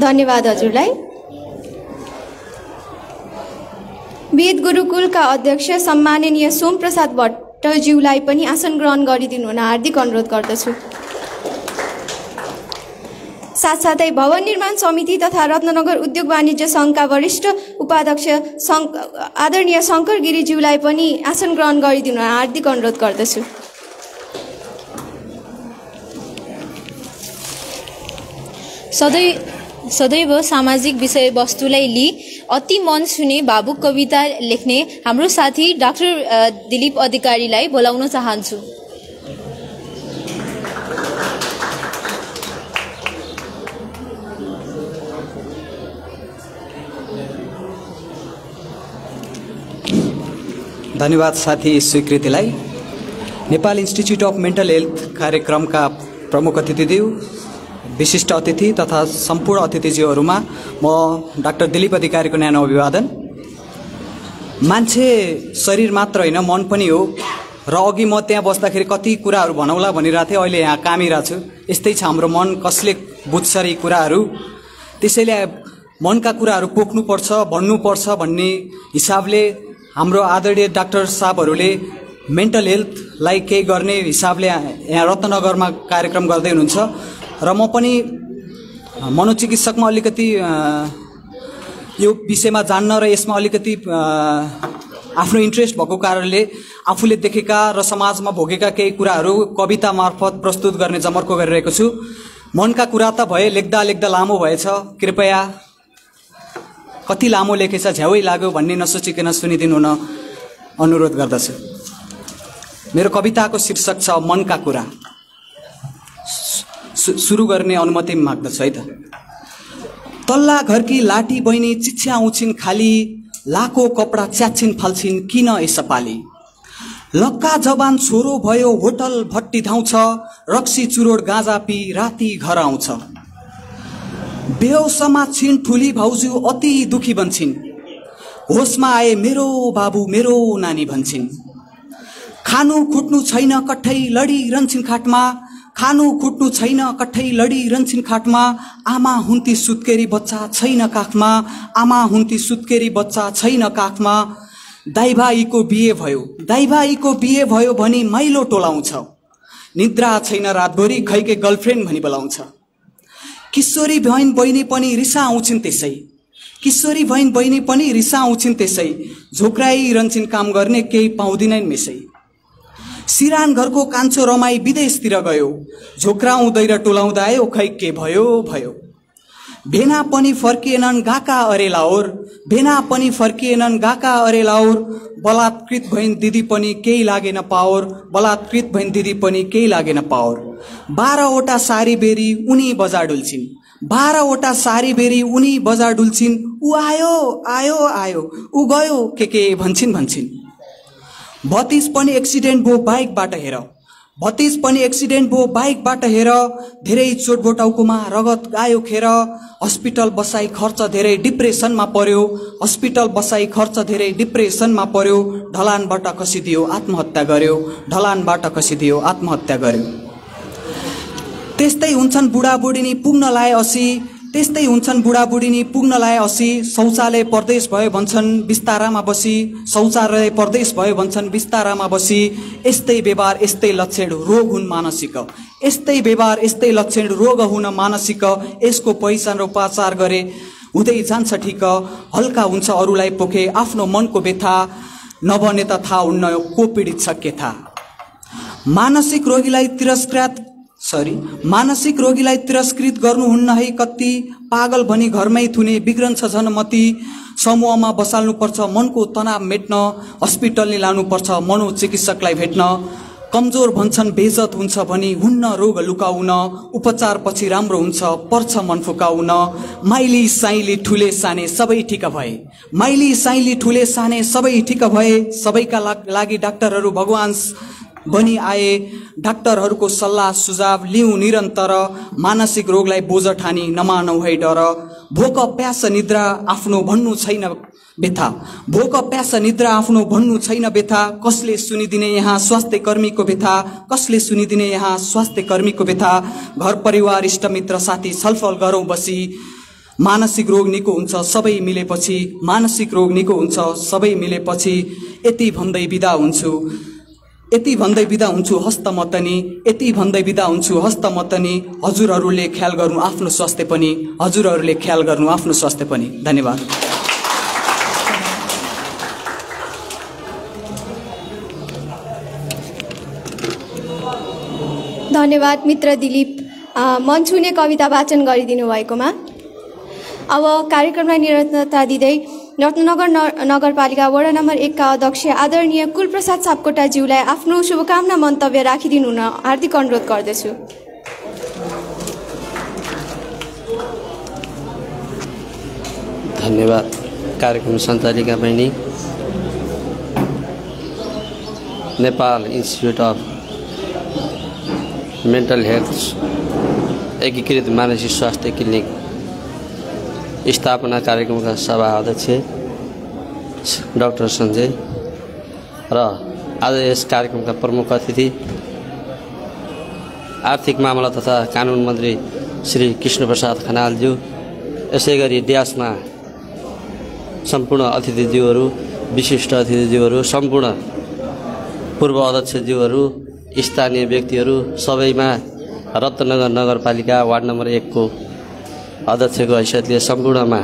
धन्यवाद हजुरलाई। वेद गुरुकुलका अध्यक्ष सम्माननीय सोमप्रसाद भट्टज्यूलाई पनि आसन ग्रहण गरिदिनु हुन हार्दिक अनुरोध गर्दछु। साथसाथै भवन निर्माण समिति तथा रत्ननगर उद्योग वाणिज्य सङ्घका वरिष्ठ उपाध्यक्ष आदरणीय शङ्कर गिरिज्यूलाई पनि आसन ग्रहण गरिदिनु हार्दिक अनुरोध गर्दछु। सदैव सदैव सामाजिक विषयवस्तुलाई लिई अति मन छुने भावुक कविता लेख्ने हाम्रो साथी डाक्टर दिलीप अधिकारीलाई बोलाउन चाहन्छु। धन्यवाद साथी स्वीकृतिलाई। Nepal institute of mental health कार्यक्रमका प्रमुख अतिथिज्यू विशिष्ट अतिथि तथा सम्पूर्ण अतिथिज्यूहरूमा म डाक्टर दिलीप अधिकारीको न्यानो अभिवादन। मान्छे शरीर मात्र होइन मन पनि हो। र अघि म त्यहाँ बस्दाखेरि कति कुराहरू भनौँला भनिरहेको थिएँ अहिले यहाँ कामिरहेको छु। यस्तै छ हाम्रो मन कसले बुझ्छ यी कुराहरू? त्यसैले मनका कुराहरू पोख्नुपर्छ भन्नुपर्छ भन्ने हिसाबले हाम्रो आदरणीय डाक्टर साहबहरूले मेन्टल हेल्थलाई केही गर्ने हिसाबले यहाँ रत्नगरमा कार्यक्रम गर्दै हुनुहुन्छ। र म पनि मनोचिकित्सकमा अलिकति यो विषयमा जान्न र यसमा अलिकति आफ्नो इन्ट्रेस्ट भएको कारणले आफूले देखेका र समाजमा भोगेका केही कुराहरू कविता मार्फत प्रस्तुत गर्ने जमर्को गरिरहेको छु। मनका कुरा त भए लेख्दा लेख्दा लामो भएछ। कृपया कति लामो लेखेछ झ्याउै लाग्यो भन्ने नसोचिकन सुनिदिनु हुन अनुरोध गर्दछु। मेरो कविताको शीर्षक छ मनका कुरा। सुरु गर्ने अनुमति माग्दछु है त? तल्ला घरकी लाठी बहिनी चिच्याउँछिन् खाली लाको कपडा च्याच्छिन् फाल्छिन् किन यसपाली लक्का जवान छोरो भयो होटल भट्टी धाउँछ रक्सी चुरोड गाँजा पी राति घर आउँछ। बेहोसमा छिन् ठुली भाउजू अति दुखी बन्छिन्। होसमा आए मेरो बाबु मेरो नानी भन्छन्। खानु खुट्नु छैन कठै लडिरहन्छन् खाटमा खानु खुट्नु छैन कठै लडिरहन्छन् खाटमा आमा हुन्ती सुत्केरी बच्चा छैन काखमा आमा हुन्ती सुत्केरी बच्चा छैन काखमा। दाइभाइको बिहे भयो दाइभाइको बिहे भयो भनी माइलो टोलाउँछ। निद्रा छैन रातभरि खैके गर्लफ्रेन्ड भनी बोलाउँछ। किशोरी बहिन बहिनी पनि रिसा आउँछिन् त्यसै। किशोरी बहिन बहिनी पनि रिसा आउँछिन् त्यसै। झोक्राइरहन्छन् काम गर्ने केही पाउँदिनन् मेसै। सिरान घरको कान्छो रमाई विदेशतिर गयो। झोक्राउँदै र टोलाउँदा आयो खै के भयो भयो। भेना पनि फर्किएनन् गाका अरेलाओर भेना पनि फर्किएनन् गाका अरेलाओर बलात्कृत भइन् दिदी पनि केही लागेन पावर बलात्कृत भइन् दिदी पनि केही लागेन पावर। बाह्रवटा सारी बेरी उनी बजार डुल्छिन्। बाह्रवटा सारी बेरी उनी बजार डुल्छिन्। ऊ आयो आयो आयो। ऊ गयो के के भन्छन् भन्छन्। भतिज पनि एक्सिडेन्ट भयो बाइकबाट हेर। भतिज पनि एक्सिडेन्ट भयो बाइकबाट हेर। धेरै चोटबोट टाउकोमा रगत आयो खेर। हस्पिटल बसाई खर्च धेरै डिप्रेसनमा पर्यो। हस्पिटल बसाई खर्च धेरै डिप्रेसनमा पर्यो। ढलानबाट खसिदियो आत्महत्या गर्यो। ढलानबाट खसिदियो आत्महत्या गर्यो। त्यस्तै हुन्छन् बुढाबुढी नि पुग्न लाए असी त्यस्तै हुन्छन् बुढाबुढी नि पुग्न लाए असी शौचालय परदेश भयो भन्छन् बिस्तारामा बसी शौचालय परदेश भयो भन्छन् बिस्तारामा बसी यस्तै व्यवहार यस्तै लक्षण रोग हुन् मानसिक। यस्तै व्यवहार यस्तै लक्षण रोग हुन मानसिक। यसको पहिचान र उपचार गरे हुँदै जान्छ ठिक। हल्का हुन्छ अरूलाई पोखे आफ्नो मनको व्यथा नभने त थाहा हुन्न को पीडित छ के थाहा? मानसिक रोगीलाई तिरस्कृत सरी मानसिक रोगीलाई तिरस्कृत गर्नुहुन्न है कति पागल भनी घरमै थुने बिग्रन्छ झन मती। समूहमा बसाल्नुपर्छ मनको तनाव मेट्न हस्पिटल नै लानुपर्छ मनोचिकित्सकलाई भेट्न। कमजोर भन्छन् बेजत हुन्छ भनी हुन्न रोग लुकाउन। उपचार पछि राम्रो हुन्छ पर्छ मन फुकाउन। माइली साइली ठुले साने सबै ठिक भए। माइली साइली ठुले साने सबै ठिक भए। सबैका लागि डाक्टरहरू भगवान् बनी आए। डाक्टरहरूको सल्लाह सुझाव लिउँ निरन्तर। मानसिक रोगलाई बोझ ठानी नमानौ है डर। भोक प्यास निद्रा आफ्नो भन्नु छैन व्यथा। भोक प्यास निद्रा आफ्नो भन्नु छैन व्यथा। कसले सुनिदिने यहाँ स्वास्थ्य कर्मीको व्यथा? कसले सुनिदिने यहाँ स्वास्थ्य कर्मीको व्यथा? घर परिवार इष्टमित्र साथी छलफल गरौँ बसी। मानसिक रोग निको हुन्छ सबै मिलेपछि। मानसिक रोग निको हुन्छ सबै मिलेपछि। यति भन्दै बिदा हुन्छु। यति भन्दै बिदा हुन्छु हस्त मतनी यति भन्दै बिदा हुन्छु हस्त मतनी हजुरहरूले ख्याल गर्नु आफ्नो स्वास्थ्य पनि हजुरहरूले ख्याल गर्नु आफ्नो स्वास्थ्य पनि। धन्यवाद। धन्यवाद मित्र दिलीप। मञ्च हुने कविता वाचन गरिदिनु भएकोमा अब कार्यक्रमलाई निरन्तरता दिँदै रत्नगर नगरपालिका वडा नम्बर एकका अध्यक्ष आदरणीय कुलप्रसाद सापकोटाज्यूलाई आफ्नो शुभकामना मन्तव्य राखिदिनु हुन हार्दिक अनुरोध गर्दछु। धन्यवाद। कार्यक्रम सञ्चालिका बहिनी। Nepal institute of mental health एकीकृत मानसिक स्वास्थ्य क्लिनिक स्थापना कार्यक्रमका सभा अध्यक्ष डाक्टर सञ्जय र आज यस कार्यक्रमका प्रमुख अतिथि आर्थिक मामला तथा कानुन मन्त्री श्री कृष्णप्रसाद खनालज्यू यसै गरी ड्यासमा सम्पूर्ण अतिथिज्यूहरू विशिष्ट अतिथिज्यूहरू सम्पूर्ण पूर्व अध्यक्षज्यूहरू स्थानीय व्यक्तिहरू सबैमा रत्नगर नगरपालिका वार्ड नम्बर एकको अध्यक्षको हैसियतले सम्पूर्णमा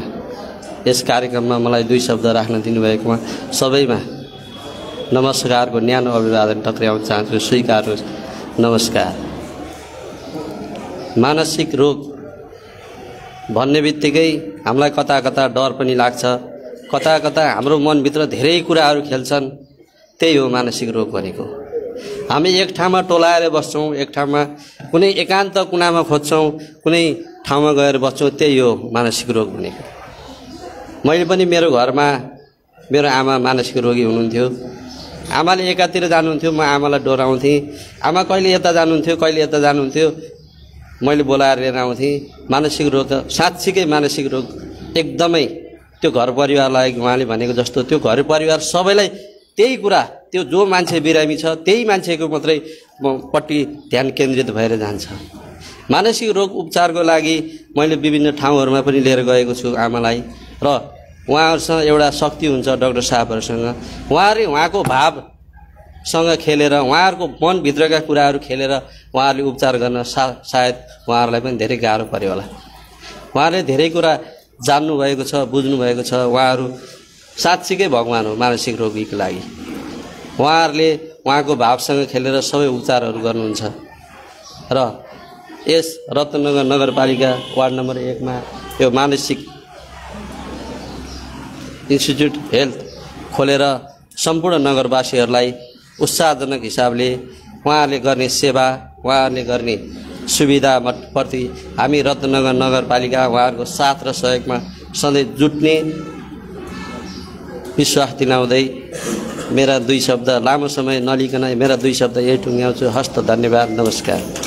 यस कार्यक्रममा मलाई दुई शब्द राख्न दिनुभएकोमा सबैमा नमस्कारको न्यानो अभिवादन टक्राउन चाहन्छु स्वीकार नमस्कार। मानसिक रोग भन्ने बित्तिकै हामीलाई कता कता डर पनि लाग्छ कता कता हाम्रो मनभित्र धेरै कुराहरू खेल्छन् त्यही हो मानसिक रोग भनेको। हामी एक ठाउँमा टोलाएर बस्छौँ एक ठाउँमा कुनै एकान्त कुनामा खोज्छौँ कुनै ठाउँमा गएर बस्छौँ त्यही हो मानसिक रोग भनेको। मैले पनि मेरो घरमा मेरो आमा मानसिक रोगी हुनुहुन्थ्यो। आमाले एकातिर जानुहुन्थ्यो म आमालाई डोराउँथेँ। आमा कहिले यता जानुहुन्थ्यो कहिले यता जानुहुन्थ्यो मैले बोलाएर लिएर आउँथेँ। मानसिक रोग साँच्चीकै मानसिक रोग। एकदमै त्यो घर परिवारलाई उहाँले भनेको जस्तो त्यो घर परिवार सबैलाई त्यही कुरा त्यो जो मान्छे बिरामी छ त्यही मान्छेको मात्रै पट्टि ध्यान केन्द्रित भएर जान्छ। मानसिक रोग उपचारको लागि मैले विभिन्न ठाउँहरूमा पनि लिएर गएको छु आमालाई। र उहाँहरूसँग एउटा शक्ति हुन्छ डाक्टर साहबहरूसँग। उहाँहरूले उहाँको भावसँग खेलेर उहाँहरूको मनभित्रका कुराहरू खेलेर उहाँहरूले उपचार गर्न सा सायद उहाँहरूलाई पनि धेरै गाह्रो पऱ्यो होला। उहाँहरूले धेरै कुरा जान्नुभएको छ बुझ्नुभएको छ। उहाँहरू साँच्चीकै भगवान् हो मानसिक रोगीको लागि। उहाँहरूले उहाँको भावसँग खेलेर सबै उपचारहरू गर्नुहुन्छ। र यस रत्नगर नगरपालिका वार्ड नम्बर एकमा यो मानसिक इन्स्टिच्युट हेल्थ खोलेर सम्पूर्ण नगरवासीहरूलाई उत्साहजनक हिसाबले उहाँहरूले गर्ने सेवा उहाँहरूले गर्ने सुविधा प्रति हामी रत्नगर नगरपालिका उहाँहरूको साथ र सहयोगमा सधैँ जुट्ने विश्वास दिलाउँदै मेरा दुई शब्द लामो समय नलिकन मेरा दुई शब्द यही टुङ्ग्याउँछु। हस्त धन्यवाद नमस्कार।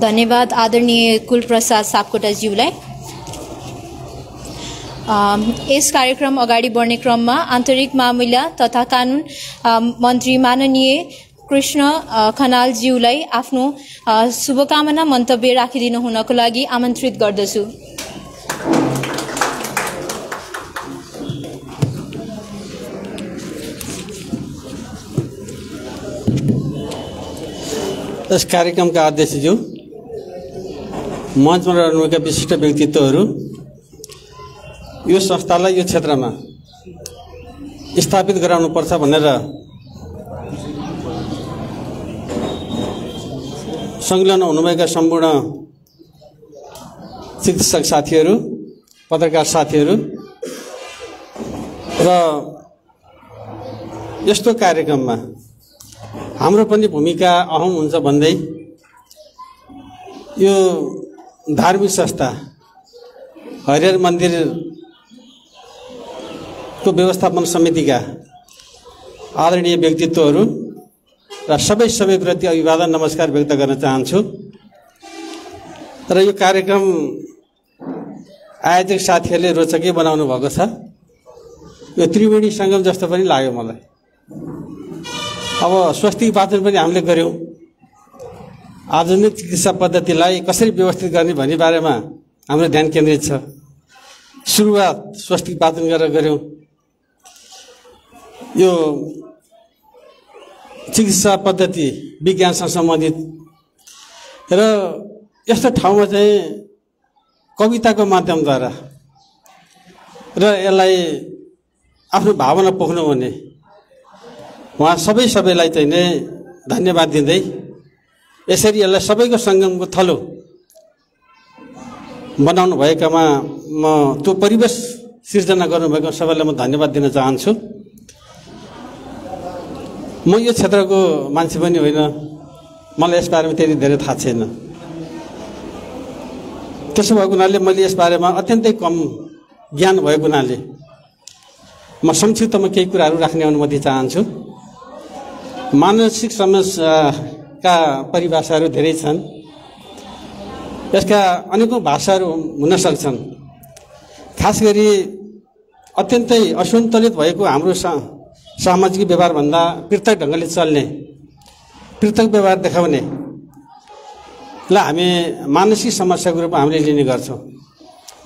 धन्यवाद आदरणीय कुलप्रसाद सापकोटाज्यूलाई। यस कार्यक्रम अगाडि बढ्ने क्रममा आन्तरिक मामिला तथा कानुन मन्त्री माननीय कृष्ण खनालज्यूलाई आफ्नो शुभकामना मन्तव्य राखिदिनु हुनको लागि आमन्त्रित गर्दछु। यस कार्यक्रमका अध्यक्षज्यू मञ्चमा रहनुभएका विशिष्ट व्यक्तित्वहरू यो संस्थालाई यो क्षेत्रमा स्थापित गराउनुपर्छ भनेर संलग्न हुनुभएका सम्पूर्ण चिकित्सक साथीहरू पत्रकार साथीहरू र यस्तो कार्यक्रममा हाम्रो पनि भूमिका अहम हुन्छ भन्दै यो धार्मिक संस्था हरिहर मन्दिरको व्यवस्थापन समितिका आदरणीय व्यक्तित्वहरू र सबै सबैप्रति अभिवादन नमस्कार व्यक्त गर्न चाहन्छु। र यो कार्यक्रम आयोजक साथीहरूले रोचकै बनाउनु भएको छ। यो त्रिवेणी सङ्गम जस्तो पनि लाग्यो मलाई। अब स्वस्तिक वाचन पनि हामीले गऱ्यौँ। आधुनिक चिकित्सा पद्धतिलाई कसरी व्यवस्थित गर्ने भन्ने बारेमा हाम्रो ध्यान केन्द्रित छ। सुरुवात स्वस्तिक पाचन गरेर गऱ्यौँ। यो चिकित्सा पद्धति विज्ञानसँग सम्बन्धित। र यस्तो ठाउँमा चाहिँ कविताको माध्यमद्वारा र यसलाई आफ्नो भावना पोख्नु भने उहाँ सबै सबैलाई चाहिँ नै धन्यवाद दिँदै यसरी यसलाई सबैको सङ्गमको थलो बनाउनु भएकामा म त्यो परिवेश सिर्जना गर्नुभएको सबैलाई म धन्यवाद दिन चाहन्छु। म यो क्षेत्रको मान्छे पनि होइन मलाई यसबारेमा त्यति धेरै थाहा छैन। त्यसो भएको हुनाले मैले यसबारेमा अत्यन्तै कम ज्ञान भएको हुनाले म संक्षिप्तमा केही कुराहरू राख्ने अनुमति चाहन्छु। मानसिक समस्याका परिभाषाहरू धेरै छन्। यसका अनेकौँ भाषाहरू हुन सक्छन्। खास गरी अत्यन्तै असन्तुलित भएको हाम्रो सा सामाजिक व्यवहारभन्दा पृथक ढङ्गले चल्ने पृथक व्यवहार देखाउने लाई हामी मानसिक समस्याको रूपमा हामीले लिने गर्छौँ।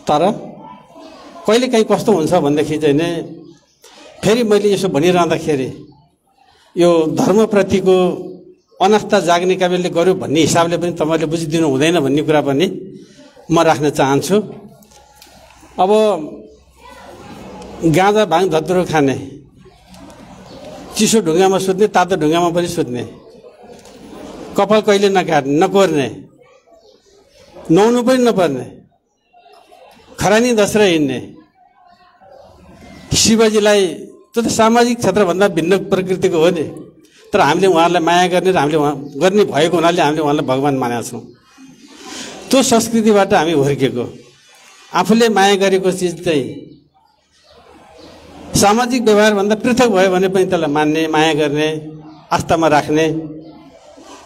तर कहिलेकाहीँ कस्तो हुन्छ भनेदेखि चाहिँ फेरि मैले यसो भनिरहँदाखेरि यो धर्मप्रतिको अनास्था जाग्ने कामले गर्यो भन्ने हिसाबले पनि तपाईँले बुझिदिनु हुँदैन भन्ने कुरा पनि म राख्न चाहन्छु। अब गाँजा भाङ धत्रो खाने चिसो ढुङ्गामा सुत्ने तातो ढुङ्गामा पनि सुत्ने कपाल कहिले नकाट्ने नकोर्ने नुहाउनु पनि नपर्ने खरानी दसरा हिँड्ने शिवजीलाई त्यो त सामाजिक क्षेत्रभन्दा भिन्न प्रकृतिको हो नि। तर हामीले उहाँलाई माया गर्ने र हामीले उहाँ गर्ने भएको हुनाले हामीले उहाँलाई भगवान् मानेका छौँ। त्यो संस्कृतिबाट हामी हुर्केको। आफूले माया गरेको चिज चाहिँ सामाजिक व्यवहारभन्दा पृथक भयो भने पनि त्यसलाई मान्ने माया गर्ने आस्थामा राख्ने।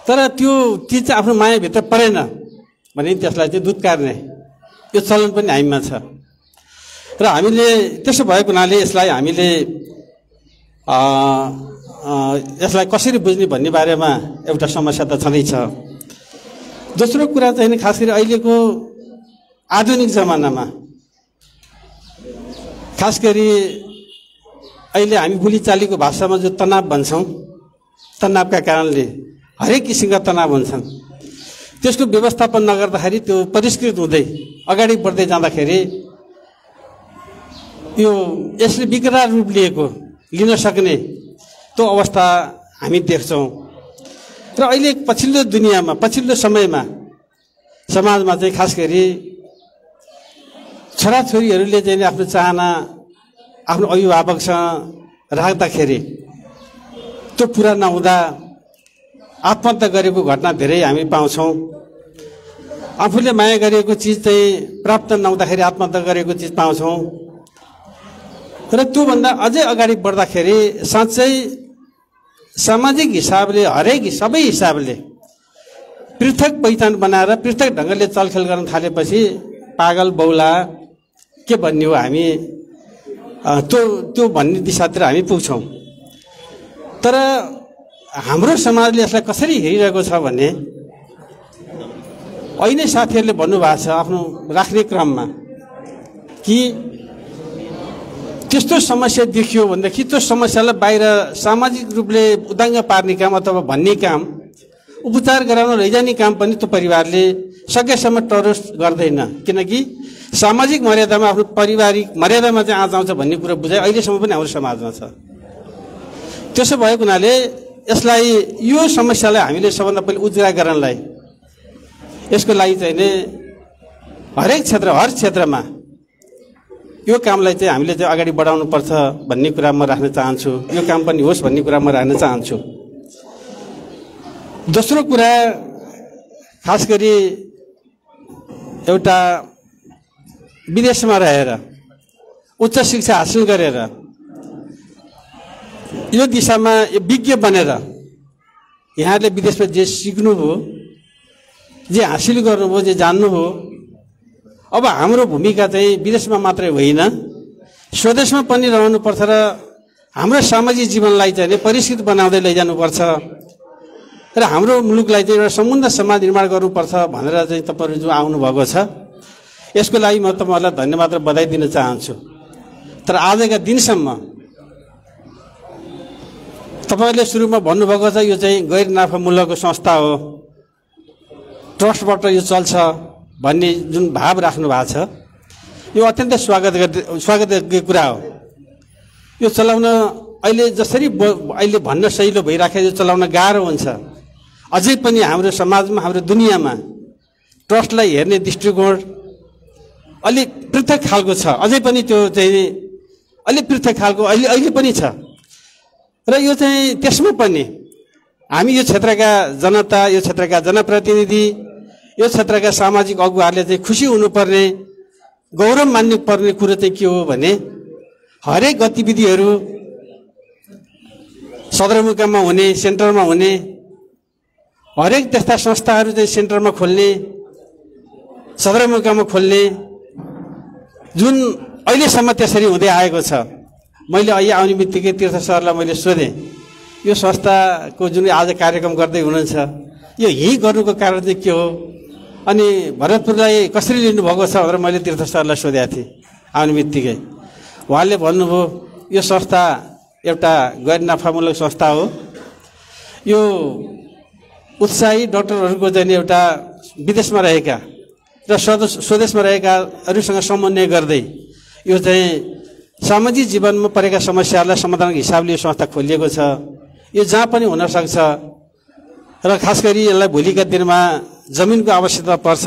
तर त्यो चिज चाहिँ आफ्नो मायाभित्र परेन भने त्यसलाई चाहिँ दुत्कार्ने यो चलन पनि हामीमा छ। र हामीले त्यसो भएको हुनाले यसलाई हामीले यसलाई कसरी बुझ्ने भन्ने बारेमा एउटा समस्या त छँदैछ। दोस्रो कुरा चाहिँ खास गरी अहिलेको आधुनिक जमानामा खास गरी अहिले हामी बोलीचालीको भाषामा जो तनाव भन्छौँ तनावका कारणले हरेक किसिमका तनाव हुन्छन्। त्यसको व्यवस्थापन नगर्दाखेरि त्यो परिष्कृत हुँदै अगाडि बढ्दै जाँदाखेरि यो यसले विकराल रूप लिएको लिन सक्ने त्यो अवस्था हामी देख्छौँ। र अहिले पछिल्लो दुनियाँमा पछिल्लो समयमा समाजमा चाहिँ खास गरी छोराछोरीहरूले चाहिँ आफ्नो चाहना आफ्नो अभिभावकसँग राख्दाखेरि त्यो पुरा नहुँदा आत्महत्या गरेको घटना धेरै हामी पाउँछौँ। आफूले माया गरेको चिज चाहिँ प्राप्त नहुँदाखेरि आत्महत्या गरेको चिज पाउँछौँ। र त्योभन्दा अझै अगाडि बढ्दाखेरि साँच्चै सामाजिक हिसाबले हरेक सबै हिसाबले पृथक पहिचान बनाएर पृथक ढङ्गले चलखेल गर्न थालेपछि पागल बौला के भन्ने हो हामी त्यो त्यो भन्ने दिशातिर हामी पुग्छौँ। तर हाम्रो समाजले यसलाई कसरी हेरिरहेको छ भने अहिले साथीहरूले भन्नुभएको छ आफ्नो राख्ने क्रममा कि त्यस्तो समस्या देखियो भनेदेखि त्यो समस्यालाई बाहिर सामाजिक रूपले उदाङ्ग पार्ने काम अथवा भन्ने काम उपचार गराउन लैजाने काम पनि त्यो परिवारले सकेसम्म टरोस गर्दैन। किनकि सामाजिक मर्यादामा आफ्नो पारिवारिक मर्यादामा चाहिँ आज आउँछ भन्ने कुरो बुझाइ अहिलेसम्म पनि हाम्रो समाजमा छ। त्यसो भएको हुनाले यसलाई यो समस्यालाई हामीले सबभन्दा पहिले उज्रा गर्नलाई यसको लागि चाहिँ हरेक क्षेत्र हर क्षेत्रमा यो कामलाई चाहिँ हामीले चाहिँ अगाडि बढाउनु पर्छ भन्ने कुरा म राख्न चाहन्छु। यो काम पनि होस् भन्ने कुरा म राख्न चाहन्छु। दोस्रो कुरा खास गरी एउटा विदेशमा रहेर उच्च शिक्षा हासिल गरेर यो दिशामा यो विज्ञ बनेर यहाँले विदेशमा जे सिक्नुभयो जे हासिल गर्नुभयो जे जान्नुभयो अब हाम्रो भूमिका चाहिँ विदेशमा मात्रै होइन। स्वदेशमा पनि रहनुपर्छ र हाम्रो सामाजिक जीवनलाई चाहिँ परिष्कृत बनाउँदै लैजानुपर्छ। र हाम्रो मुलुकलाई चाहिँ एउटा समुद्र समाज निर्माण गर्नुपर्छ भनेर चाहिँ तपाईँहरू जो आउनुभएको छ। यसको लागि म तपाईँहरूलाई धन्यवाद र बधाई दिन चाहन्छु। तर आजका दिनसम्म तपाईँहरूले सुरुमा भन्नुभएको छ यो चाहिँ गैर नाफामूलकको संस्था हो। ट्रस्टबाट यो चल्छ। भन्ने जुन भाव राख्नु भएको छ यो अत्यन्तै स्वागत गर्दै स्वागतको कुरा हो। यो चलाउन अहिले जसरी अहिले भन्न सहिलो भइराखेको यो चलाउन गाह्रो हुन्छ। अझै पनि हाम्रो समाजमा हाम्रो दुनियाँमा ट्रस्टलाई हेर्ने दृष्टिकोण अलिक पृथक खालको छ। अझै पनि त्यो चाहिँ अलिक पृथक खालको अहिले अहिले पनि छ। र यो चाहिँ त्यसमा पनि हामी यो क्षेत्रका जनता यो क्षेत्रका जनप्रतिनिधि यो क्षेत्रका सामाजिक अगुवाहरूले चाहिँ खुसी हुनुपर्ने गौरव मान्नु पर्ने कुरो चाहिँ के हो भने हरेक गतिविधिहरू सदरमुकाममा हुने सेन्टरमा हुने हरेक त्यस्ता संस्थाहरू चाहिँ सेन्टरमा खोल्ने सदरमुकाममा खोल्ने जुन अहिलेसम्म त्यसरी हुँदै आएको छ। मैले अहिले आउने बित्तिकै तीर्थ सरलाई मैले सोधेँ यो संस्थाको जुन आज कार्यक्रम गर्दै हुनुहुन्छ यो यहीँ गर्नुको कारण चाहिँ के हो? अनि भरतपुरलाई कसरी लिनुभएको छ भनेर मैले तीर्थ सरलाई सोधेको थिएँ आउने बित्तिकै। उहाँले भन्नुभयो यो संस्था एउटा गैर नाफामूलक संस्था हो। यो उत्साही डक्टरहरूको चाहिँ एउटा विदेशमा रहेका र स्वदेश स्वदेशमा रहेकाहरूसँग समन्वय गर्दै यो चाहिँ सामाजिक जीवनमा परेका समस्याहरूलाई समाधानको हिसाबले यो संस्था खोलिएको छ। यो जहाँ पनि हुनसक्छ। र खास गरी यसलाई भोलिका दिनमा जमिनको आवश्यकता पर्छ।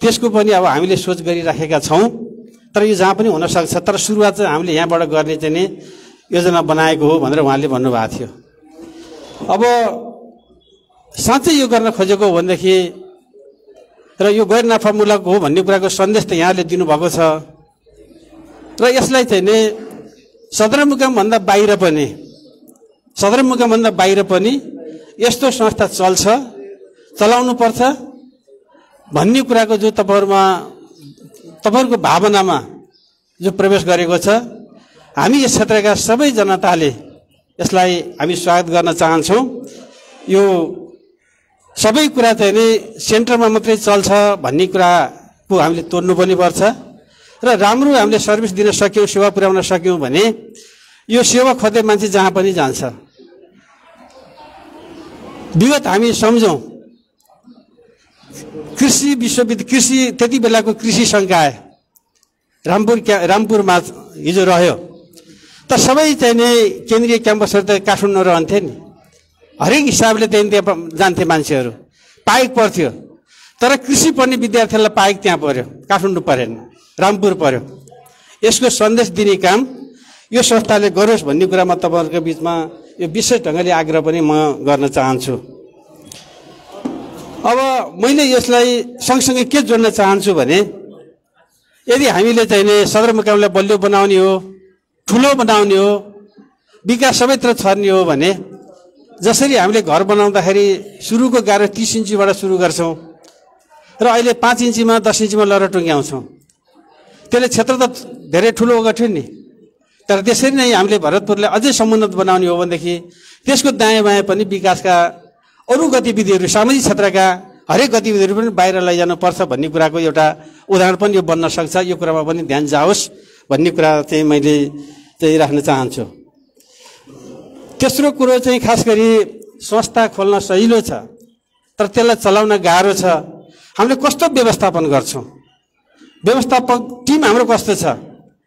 त्यसको पनि अब हामीले सोच गरिराखेका छौँ। तर यो जहाँ पनि हुनसक्छ तर सुरुवात चाहिँ हामीले यहाँबाट गर्ने चाहिँ नि योजना बनाएको हो भनेर उहाँले भन्नुभएको थियो। अब साँच्चै यो गर्न खोजेको हो भनेदेखि र यो गैर नाफामूलक हो भन्ने कुराको सन्देश त यहाँले दिनुभएको छ। र यसलाई चाहिँ नि सदरमुकामभन्दा बाहिर पनि सदरमुकामभन्दा बाहिर पनि यस्तो संस्था चल्छ चलाउनु पर्छ भन्ने कुराको जो तपाईँहरूमा तपाईँहरूको भावनामा जो प्रवेश गरेको छ हामी यस क्षेत्रका सबै जनताले यसलाई हामी स्वागत गर्न चाहन्छौँ। यो सबै कुरा चाहिँ नि सेन्टरमा मात्रै चल्छ भन्ने कुराको हामीले तोड्नु पनि पर्छ। र राम्रो हामीले सर्भिस दिन सक्यौँ सेवा पुर्याउन सक्यौँ भने यो सेवा खोज्दै मान्छे जहाँ पनि जान्छ। विगत हामी सम्झौँ कृषि विश्वविद्यालय कृषि त्यति बेलाको कृषि सङ्काय रामपुर क्या रामपुरमा हिजो रह्यो। त सबै चाहिँ नि केन्द्रीय क्याम्पसहरू त काठमाडौँ रहन्थे नि। हरेक हिसाबले त्यहाँ त्यहाँ जान्थे मान्छेहरू। पाइक पर्थ्यो। तर कृषि पढ्ने विद्यार्थीहरूलाई पाइक त्यहाँ पऱ्यो काठमाडौँ परेन। रामपुर पऱ्यो यसको सन्देश दिने काम यो संस्थाले गरोस् भन्ने कुरामा तपाईँहरूको बिचमा यो विशेष ढङ्गले आग्रह पनि म गर्न चाहन्छु। अब मैले यसलाई सँगसँगै के जोड्न चाहन्छु भने यदि हामीले चाहिँ नि सदरमुकामलाई बलियो बनाउने हो ठुलो बनाउने हो विकास सबैतिर छर्ने हो भने जसरी हामीले घर बनाउँदाखेरि सुरुको गाह्रो तिस इन्चीबाट सुरु गर्छौँ र अहिले पाँच इन्चीमा दस इन्चीमा लर टुङ्ग्याउँछौँ। त्यसले क्षेत्र त धेरै ठुलो गर्थ्यो नि? तर त्यसरी नै हामीले भरतपुरलाई अझै समुन्नत बनाउने हो भनेदेखि त्यसको दायाँ बायाँ पनि विकासका अरू गतिविधिहरू सामाजिक क्षेत्रका हरेक गतिविधिहरू पनि बाहिर लैजानुपर्छ भन्ने कुराको एउटा उदाहरण पनि यो बन्न सक्छ। यो कुरामा पनि ध्यान जाओस् भन्ने कुरा चाहिँ मैले चाहिँ राख्न चाहन्छु। तेस्रो कुरो चाहिँ खास गरी संस्था खोल्न सहिलो छ तर त्यसलाई चलाउन गाह्रो छ। हामीले कस्तो व्यवस्थापन गर्छौँ? व्यवस्थापक टिम हाम्रो कस्तो छ?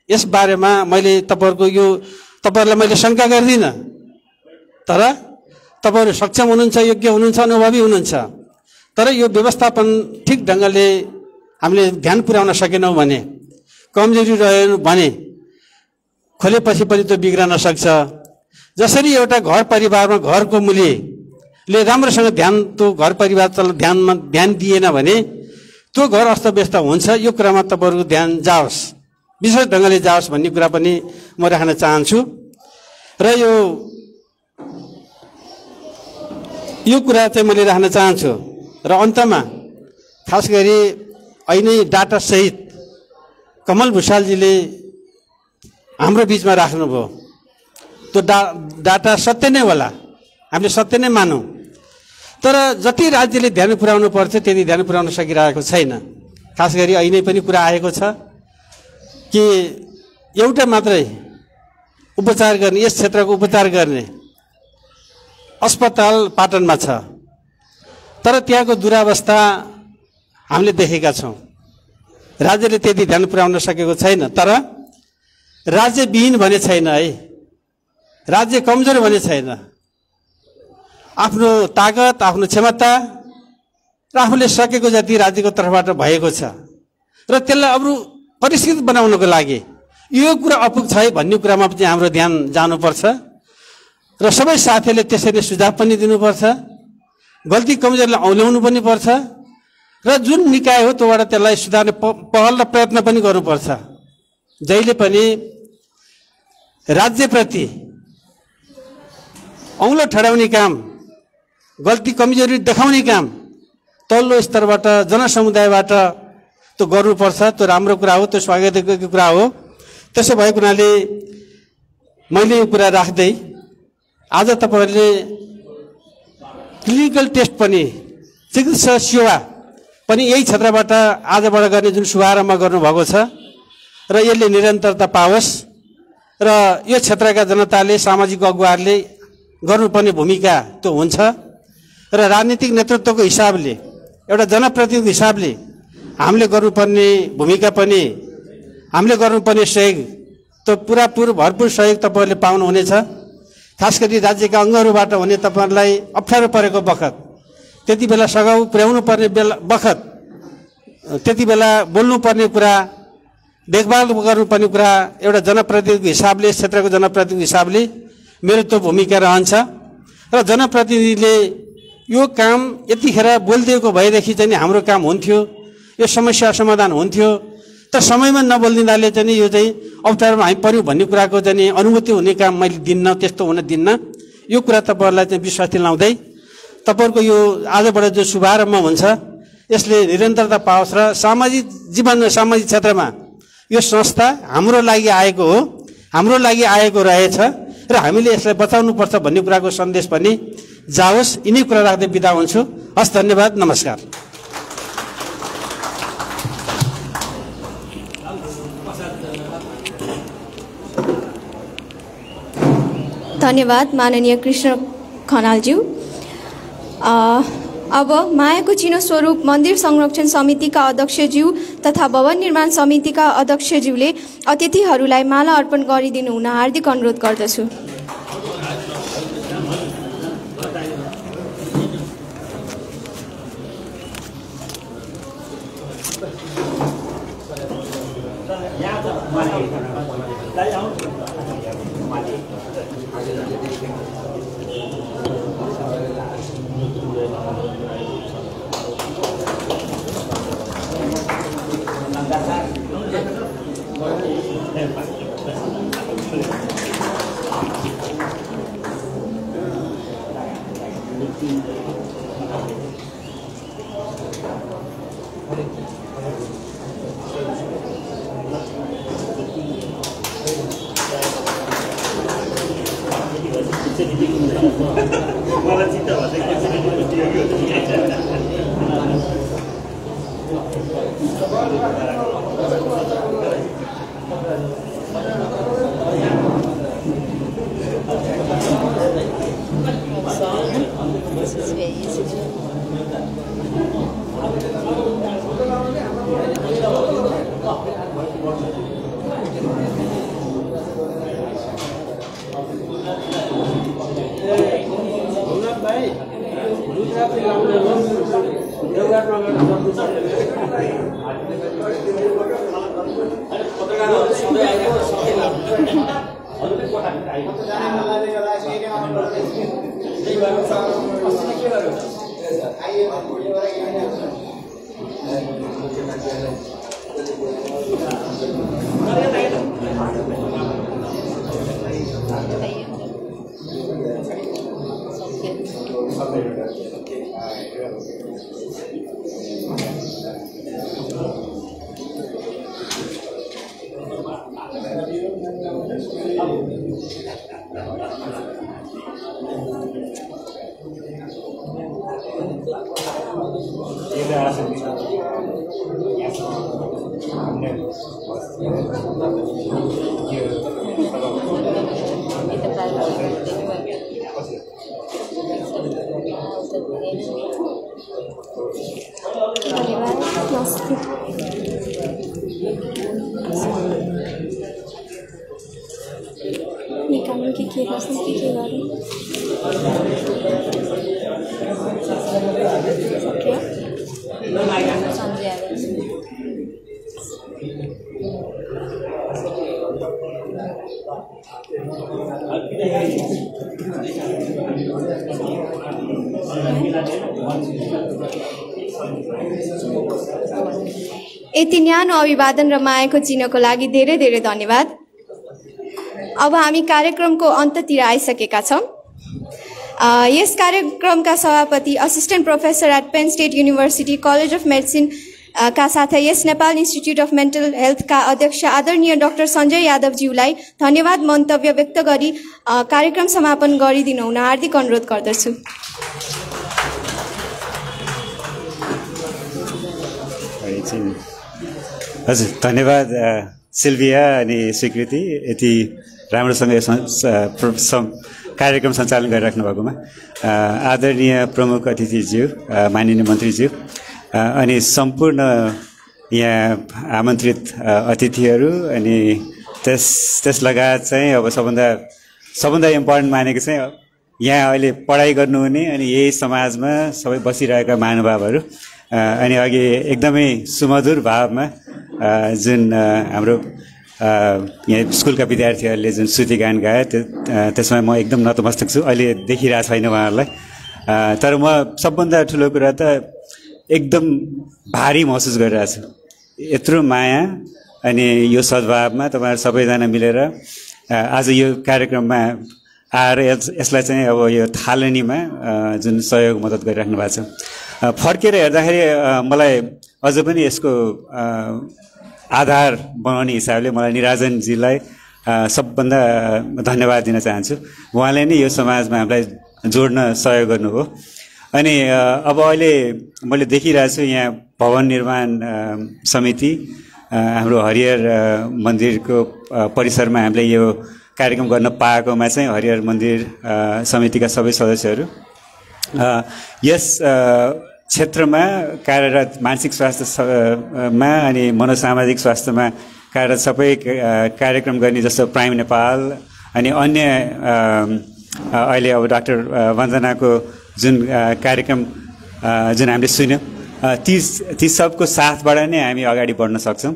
यस बारेमा मैले तपाईँहरूको यो तपाईँहरूलाई मैले शङ्का गर्दिनँ। तर तपाईँहरू सक्षम हुनुहुन्छ योग्य हुनुहुन्छ अनुभवी हुनुहुन्छ। तर यो व्यवस्थापन ठिक ढङ्गले हामीले ध्यान पुर्याउन सकेनौँ भने कमजोरी रह्यो भने खोलेपछि पनि त्यो बिग्रन सक्छ। जसरी एउटा घर परिवारमा घरको मूल्यले राम्रोसँग ध्यान त्यो घर परिवार ध्यानमा ध्यान दिएन भने त्यो घर अस्तव्यस्त हुन्छ यो कुरामा तपाईँहरूको ध्यान जाओस्। विशेष ढङ्गले जाओस् भन्ने कुरा पनि म राख्न चाहन्छु। र यो यो कुरा चाहिँ मैले राख्न चाहन्छु। र अन्तमा खास गरी अहिले डाटासहित कमल भुषालजीले हाम्रो बिचमा राख्नुभयो। त्यो डा डाटा सत्य नै होला। हामीले सत्य नै मानौँ। तर जति राज्यले ध्यान पुर्याउनु पर्छ त्यति ध्यान पुर्याउन सकिरहेको छैन। खास गरी अहिले पनि कुरा आएको छ कि एउटा मात्रै उपचार गर्ने यस क्षेत्रको उपचार गर्ने अस्पताल पाटनमा छ। तर त्यहाँको दुरावस्था हामीले देखेका छौँ। राज्यले त्यति ध्यान पुर्याउन सकेको छैन। तर राज्यविहीन भने छैन है। राज्य कमजोर भने छैन। आफ्नो तागत आफ्नो क्षमता र आफूले सकेको जति राज्यको तर्फबाट भएको छ। र त्यसलाई अरू परिष्कृत बनाउनको लागि यो कुरा अपुग छ है भन्ने कुरामा चाहिँ हाम्रो ध्यान जानुपर्छ। र सबै साथीहरूले त्यसरी सुझाव पनि दिनुपर्छ गल्ती कमजोरीलाई औल्याउनु पनि पर्छ र जुन निकाय हो त्योबाट त्यसलाई सुधार्ने पहल र प्रयत्न पनि गर्नुपर्छ। जहिले पनि राज्यप्रति औँलो ठडाउने काम गल्ती कमजोरी देखाउने काम तल्लो स्तरबाट जनसमुदायबाट त्यो गर्नुपर्छ त्यो राम्रो कुरा हो त्यो स्वागतको कुरा हो। त्यसो भएको हुनाले मैले यो कुरा राख्दै आज तपाईँहरूले क्लिनिकल टेस्ट पनि चिकित्सा सेवा पनि यही क्षेत्रबाट आजबाट गर्ने जुन शुभारम्भ गर्नुभएको छ र यसले निरन्तरता पाओस् र यो क्षेत्रका जनताले सामाजिक अगुवाहरूले गर्नुपर्ने भूमिका त्यो हुन्छ र राजनीतिक नेतृत्वको हिसाबले एउटा जनप्रतिनिधिको हिसाबले हामीले गर्नुपर्ने भूमिका पनि हामीले गर्नुपर्ने सहयोग त्यो पुरापुर भरपुर सहयोग तपाईँहरूले पाउनुहुनेछ। खास गरी राज्यका अङ्गहरूबाट हुने तपाईँहरूलाई अप्ठ्यारो परेको बखत। त्यति बेला सघाउ पुर्याउनु पर्ने बेला बखत त्यति बेला बोल्नुपर्ने कुरा देखभाल गर्नुपर्ने कुरा एउटा जनप्रतिनिधिको हिसाबले क्षेत्रको जनप्रतिनिधिको हिसाबले मेरो त्यो भूमिका रहन्छ। र जनप्रतिनिधिले यो काम यतिखेर बोलिदिएको भएदेखि चाहिँ हाम्रो काम हुन्थ्यो यो समस्या समाधान हुन्थ्यो। तर समयमा नबोलिदिँदाले चाहिँ यो चाहिँ अप्ठ्यारोमा हामी पऱ्यौँ भन्ने कुराको चाहिँ नि अनुभूति हुने काम मैले दिन्न त्यस्तो हुन दिन्न। यो कुरा तपाईँहरूलाई चाहिँ विश्वास दिलाउँदै तपाईँहरूको यो आजबाट जो शुभारम्भ हुन्छ यसले निरन्तरता पाओस् र सामाजिक जीवन सामाजिक क्षेत्रमा यो संस्था हाम्रो लागि आएको हो हाम्रो लागि आएको रहेछ र हामीले यसलाई बचाउनुपर्छ भन्ने कुराको सन्देश पनि जाओस्। यिनै कुरा राख्दै बिदा हुन्छु। हस् धन्यवाद। नमस्कार। धन्यवाद माननीय कृष्ण खनालज्यू। अब मायाको चिनो स्वरूप मन्दिर संरक्षण समितिका अध्यक्षज्यू तथा भवन निर्माण समितिका अध्यक्षज्यूले अतिथिहरूलाई माला अर्पण गरिदिनु हुन हार्दिक अनुरोध गर्दछु। न्यानो अभिवादन र मायाको चिन्हको लागि धेरै धेरै धन्यवाद। अब हामी कार्यक्रमको अन्ततिर आइसकेका छौँ। यस कार्यक्रमका सभापति assistant professor at Penn State University college of medicine का साथै यस नेपाल इन्स्टिच्युट अफ मेन्टल हेल्थका अध्यक्ष आदरणीय डाक्टर सञ्जय यादवज्यूलाई धन्यवाद मन्तव्य व्यक्त गरी कार्यक्रम समापन गरिदिनु हुन हार्दिक अनुरोध गर्दछु। हजुर धन्यवाद सिल्भिया अनि स्वीकृति यति राम्रोसँग कार्यक्रम सञ्चालन गरिराख्नु भएकोमा। आदरणीय प्रमुख अतिथिज्यू माननीय मन्त्रीज्यू अनि सम्पूर्ण यहाँ आमन्त्रित अतिथिहरू अनि त्यस त्यस लगायत चाहिँ अब सबभन्दा सबभन्दा इम्पोर्टेन्ट मानेको चाहिँ यहाँ अहिले पढाइ गर्नुहुने अनि यही समाजमा सबै बसिरहेका महानुभावहरू अनि अघि एकदमै सुमधुर भावमा जुन हाम्रो यहाँ स्कुलका विद्यार्थीहरूले जुन श्रुति गान गाए त्यो त्यसमा म एकदम नतमस्तक छु। अहिले देखिरहेको छैन उहाँहरूलाई। तर म सबभन्दा ठुलो कुरा त एकदम भारी महसुस गरिरहेको छु। यत्रो माया अनि यो सद्भावमा तपाईँहरू सबैजना मिलेर आज यो कार्यक्रममा आएर यस- यसलाई चाहिँ अब यो थालनीमा जुन सहयोग मद्दत गरिराख्नु भएको छ। फर्केर हेर्दाखेरि मलाई अझ पनि यसको आधार बनाउने हिसाबले मलाई निराजनजीलाई सबभन्दा धन्यवाद दिन चाहन्छु। उहाँले नै यो समाजमा हामीलाई जोड्न सहयोग गर्नुभयो। अनि अब अहिले मैले देखिरहेको छु यहाँ भवन निर्माण समिति हाम्रो हरिहर मन्दिरको परिसरमा हामीले यो कार्यक्रम गर्न पाएकोमा चाहिँ हरिहर मन्दिर समितिका सबै सदस्यहरू। यस क्षेत्रमा कार्यरत मानसिक स्वास्थ्य स- अ, मा अनि मनोसामाजिक स्वास्थ्यमा कार्यरत सबै कार्यक्रम गर्ने जस्तो प्राइम नेपाल अनि अन्य अहिले अब डाक्टर वन्दनाको जुन कार्यक्रम जुन हामीले सुन्यौँ ती ती सबको साथबाट नै हामी अगाडि बढ्न सक्छौँ।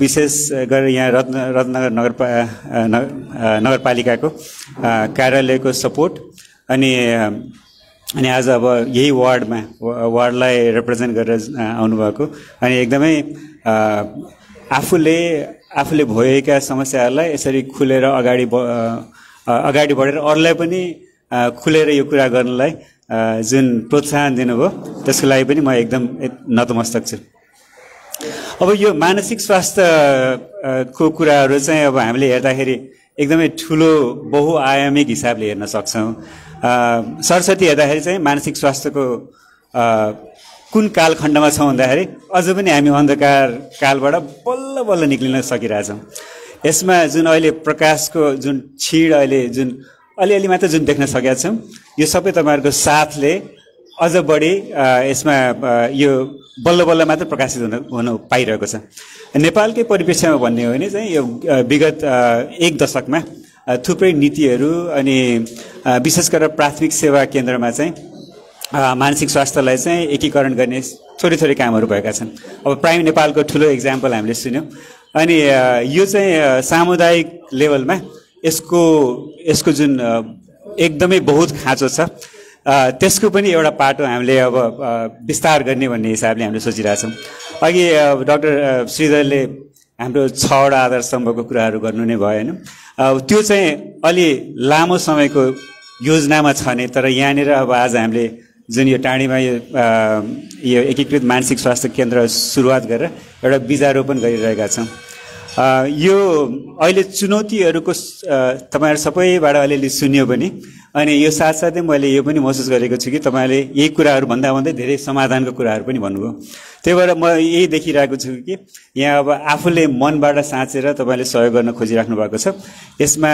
विशेष गरेर यहाँ रत्न रत्नगर नगरपा नगरपालिकाको कार्यालयको सपोर्ट अनि अनि आज अब यही वार्डमा वार्डलाई रिप्रेजेन्ट गरेर आउनुभएको। अनि एकदमै आफूले आफूले भोगेका समस्याहरूलाई यसरी खुलेर अगाडि ब अगाडि बढेर अरूलाई पनि खुलेर यो कुरा गर्नलाई जुन प्रोत्साहन दिनुभयो त्यसको लागि पनि म एकदम एक- नतमस्तक छु। अब यो मानसिक स्वास्थ्य अ, को कुराहरू चाहिँ अब हामीले हेर्दाखेरि एकदमै ठुलो बहुआयामिक हिसाबले हेर्न सक्छौँ। सरस्वती हेर्दाखेरि चाहिँ मानसिक स्वास्थ्यको कुन कालखण्डमा छौँ भन्दाखेरि अझ पनि हामी अन्धकार कालबाट बल्ल बल्ल निक्लिन सकिरहेछौँ। यसमा जुन अहिले प्रकाशको जुन छिड अहिले जुन अलिअलि मात्र जुन देख्न सकेका छौँ यो सबै तपाईँहरूको साथले अझ बढी यसमा यो बल्ल बल्ल मात्र प्रकाशित हुन हुन पाइरहेको छ। नेपालकै परिप्रेक्ष्यमा भन्ने हो भने चाहिँ यो विगत एक दशकमा थुप्रै नीतिहरू अनि विशेष गरेर प्राथमिक सेवा केन्द्रमा चाहिँ मानसिक स्वास्थ्यलाई चाहिँ एकीकरण गर्ने थोरै थोरै कामहरू भएका छन्। अब प्राइम नेपालको ठुलो इक्जाम्पल हामीले सुन्यौँ। अनि यो चाहिँ सामुदायिक लेभलमा यसको यसको जुन एकदमै बहुत खाँचो छ त्यसको पनि एउटा पाटो हामीले अब विस्तार गर्ने भन्ने हिसाबले हामीले सोचिरहेछौँ। अघि डक्टर श्रीधरले हाम्रो छवटा आधार स्तम्भको कुराहरू गर्नु नै भएन। त्यो चाहिँ अलि लामो समयको योजनामा छ नै तर यहाँनिर अब आज हामीले जुन यो टाढीमा यो एकीकृत मानसिक स्वास्थ्य केन्द्र सुरुवात गरेर एउटा बिजारोपण गरिरहेका छौँ। यो अहिले चुनौतीहरूको तपाईँहरू सबैबाट अलिअलि सुन्यो पनि। अनि यो साथसाथै मैले यो पनि महसुस गरेको छु कि तपाईँले यही कुराहरू भन्दा भन्दै धेरै समाधानको कुराहरू पनि भन्नुभयो। त्यही भएर म यही देखिरहेको छु कि यहाँ अब आफूले मनबाट साँचेर तपाईँले सहयोग गर्न खोजिराख्नु भएको छ। यसमा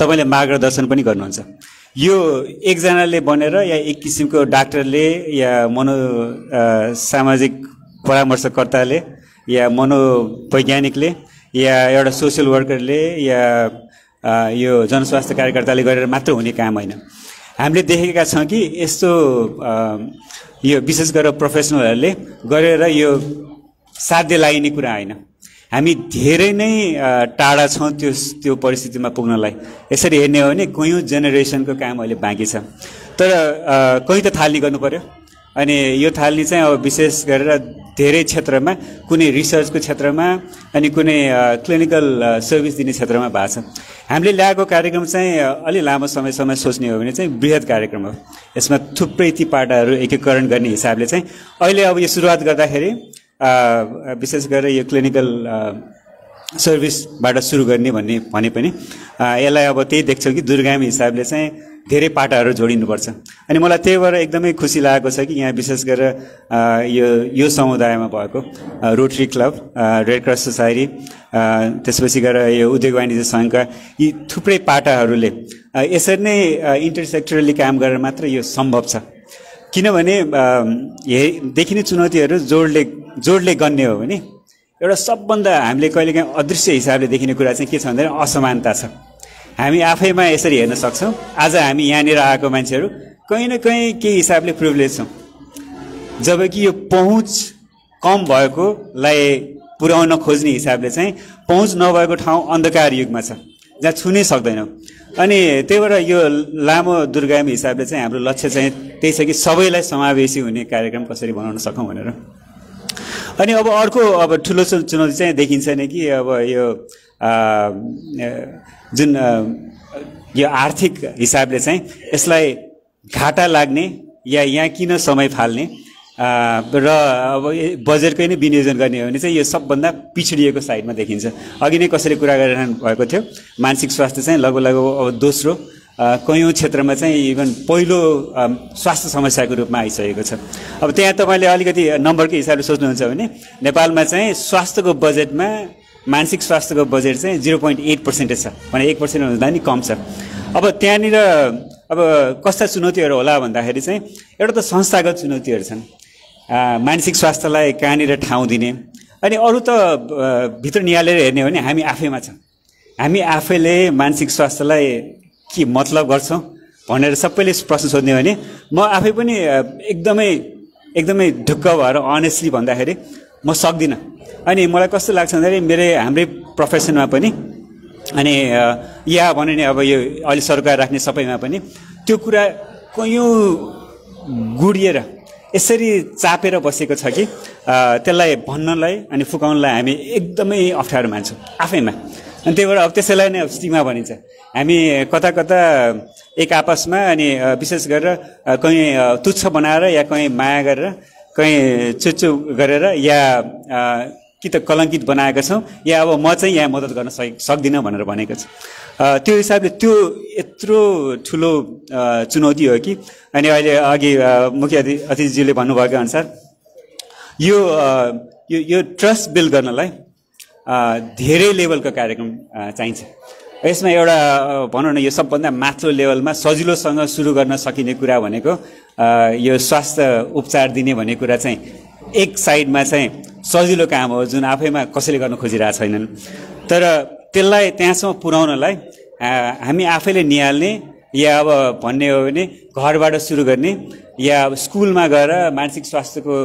तपाईँले मार्गदर्शन पनि गर्नुहुन्छ। यो एकजनाले बनेर या एक किसिमको डाक्टरले या मनो सामाजिक परामर्शकर्ताले या मनोवैज्ञानिकले या एउटा सोसियल वर्करले या यो जनस्वास्थ्य कार्यकर्ताले गरेर मात्र हुने काम होइन। हामीले देखेका छौँ कि यस्तो यो विशेष गरेर प्रोफेसनलहरूले गरेर यो साध्य লাগিने कुरा होइन। हामी धेरै नै टाढा छौँ त्यो त्यो परिस्थितिमा पुग्नलाई। यसरी हेर्ने हो भने कयौँ जेनेरेसनको काम अहिले बाँकी छ। तर कहीँ त थाल्ने गर्नु पर्यो। अनि यो थाल्ने चाहिँ अब विशेष गरेर धेरै क्षेत्रमा कुनै रिसर्चको क्षेत्रमा अनि कुनै क्लिनिकल सर्भिस दिने क्षेत्रमा भएको छ। हामीले ल्याएको कार्यक्रम चाहिँ अलि लामो समयसम्म सोच्ने हो भने चाहिँ बृहत कार्यक्रम हो। यसमा थुप्रै ती पाटाहरू एकीकरण गर्ने हिसाबले चाहिँ अहिले अब यो सुरुवात गर्दाखेरि विशेष गरेर यो क्लिनिकल सर्भिसबाट सुरु गर्ने भन्ने भने पनि यसलाई अब त्यही देख्छौँ कि दुर्गामी हिसाबले चाहिँ धेरै पाटाहरू जोडिनुपर्छ। अनि मलाई त्यही भएर एकदमै खुसी लागेको छ कि यहाँ विशेष गरेर यो यो समुदायमा भएको Rotary club Red Cross society त्यसपछि गएर यो उद्योग वाणिज्य सङ्घका यी थुप्रै पाटाहरूले यसरी नै इन्टरसेक्टरली काम गरेर मात्र यो सम्भव छ। किनभने हे देखिने चुनौतीहरू जोडले जोडले गन्ने हो भने एउटा सबभन्दा हामीले कहिलेकाहीँ अदृश्य हिसाबले देखिने कुरा चाहिँ के छ भन्दाखेरि असमानता छ। हामी आफैमा यसरी हेर्न सक्छौँ। आज हामी यहाँनिर आएको मान्छेहरू कहीँ न कहीँ केही हिसाबले प्रिभिलेज छौँ। जबकि यो पहुँच कम भएकोलाई पुर्याउन खोज्ने हिसाबले चाहिँ पहुँच नभएको ठाउँ अन्धकार युगमा छ जहाँ छुनै सक्दैनौँ। अनि त्यही भएर यो लामो दुर्गामी हिसाबले चाहिँ हाम्रो लक्ष्य चाहिँ त्यही छ कि सबैलाई समावेशी हुने कार्यक्रम कसरी बनाउन सकौँ भनेर। अनि अब अर्को अब ठुलो चुनौती चाहिँ देखिन्छ नै कि अब यो जुन यो आर्थिक हिसाबले चाहिँ यसलाई घाटा लाग्ने या यहाँ किन समय फाल्ने र अब बजेटकै नै विनियोजन गर्ने हो भने चाहिँ यो सबभन्दा पिछडिएको साइडमा देखिन्छ। अघि नै कसैले कुरा गरिरहनु भएको थियो मानसिक स्वास्थ्य चाहिँ लगभग लगभग अब दोस्रो कयौँ क्षेत्रमा चाहिँ इभन पहिलो स्वास्थ्य समस्याको रूपमा आइसकेको छ। अब त्यहाँ तपाईँले अलिकति नम्बरकै हिसाबले सोच्नुहुन्छ भने नेपालमा चाहिँ स्वास्थ्यको बजेटमा मानसिक स्वास्थ्यको बजेट चाहिँ जिरो पोइन्ट एट पर्सेन्टेज छ भने एक पर्सेन्ट भन्दा नि कम छ। अब त्यहाँनिर अब कस्ता चुनौतीहरू होला भन्दाखेरि चाहिँ एउटा त संस्थागत चुनौतीहरू छन्। मानसिक स्वास्थ्यलाई कहाँनिर ठाउँ दिने अनि अरू त भित्र निहालेर हेर्ने हो भने हामी आफैमा छौँ। हामी आफैले मानसिक स्वास्थ्यलाई के मतलब गर्छौँ भनेर सबैले प्रश्न सोध्ने हो भने म आफै पनि एकदमै एकदमै ढुक्क भएर अनेस्टली भन्दाखेरि म सक्दिनँ। अनि मलाई कस्तो लाग्छ भन्दाखेरि मेरो हाम्रै प्रोफेसनमा पनि अनि या भने नि अब यो अहिले सरकार राख्ने सबैमा पनि त्यो कुरा कयौँ गुडिएर यसरी चापेर बसेको छ कि त्यसलाई भन्नलाई अनि फुकाउनलाई हामी एकदमै अप्ठ्यारो मान्छौँ आफैमा। अनि त्यही भएर अब त्यसैलाई नै स्टिमा भनिन्छ। हामी कता कता एक आपसमा अनि विशेष गरेर कहीँ तुच्छ बनाएर या कहीँ माया गरेर कहीँ चुच्चु गरेर या कि त कलङ्कित बनाएका छौँ या अब म चाहिँ यहाँ मद्दत गर्न सक सक्दिनँ भनेर भनेको छु त्यो हिसाबले त्यो यत्रो ठुलो चुनौती हो कि? अनि अहिले अघि मुख्य अति अतिथिज्यूले भन्नुभएको अनुसार यो यो ट्रस्ट बिल्ड गर्नलाई धेरै लेभलको कार्यक्रम चाहिन्छ। यसमा एउटा भनौँ न यो सबभन्दा माथिल्लो लेभलमा सजिलोसँग सुरु गर्न सकिने कुरा भनेको यो स्वास्थ्य उपचार दिने भन्ने कुरा चाहिँ एक साइडमा चाहिँ सजिलो काम हो जुन आफैमा कसैले गर्न खोजिरहेको छैनन्। तर त्यसलाई त्यहाँसम्म पुर्याउनलाई हामी आफैले निहाल्ने या अब भन्ने हो भने घरबाट सुरु गर्ने या अब स्कुलमा गएर मानसिक स्वास्थ्यको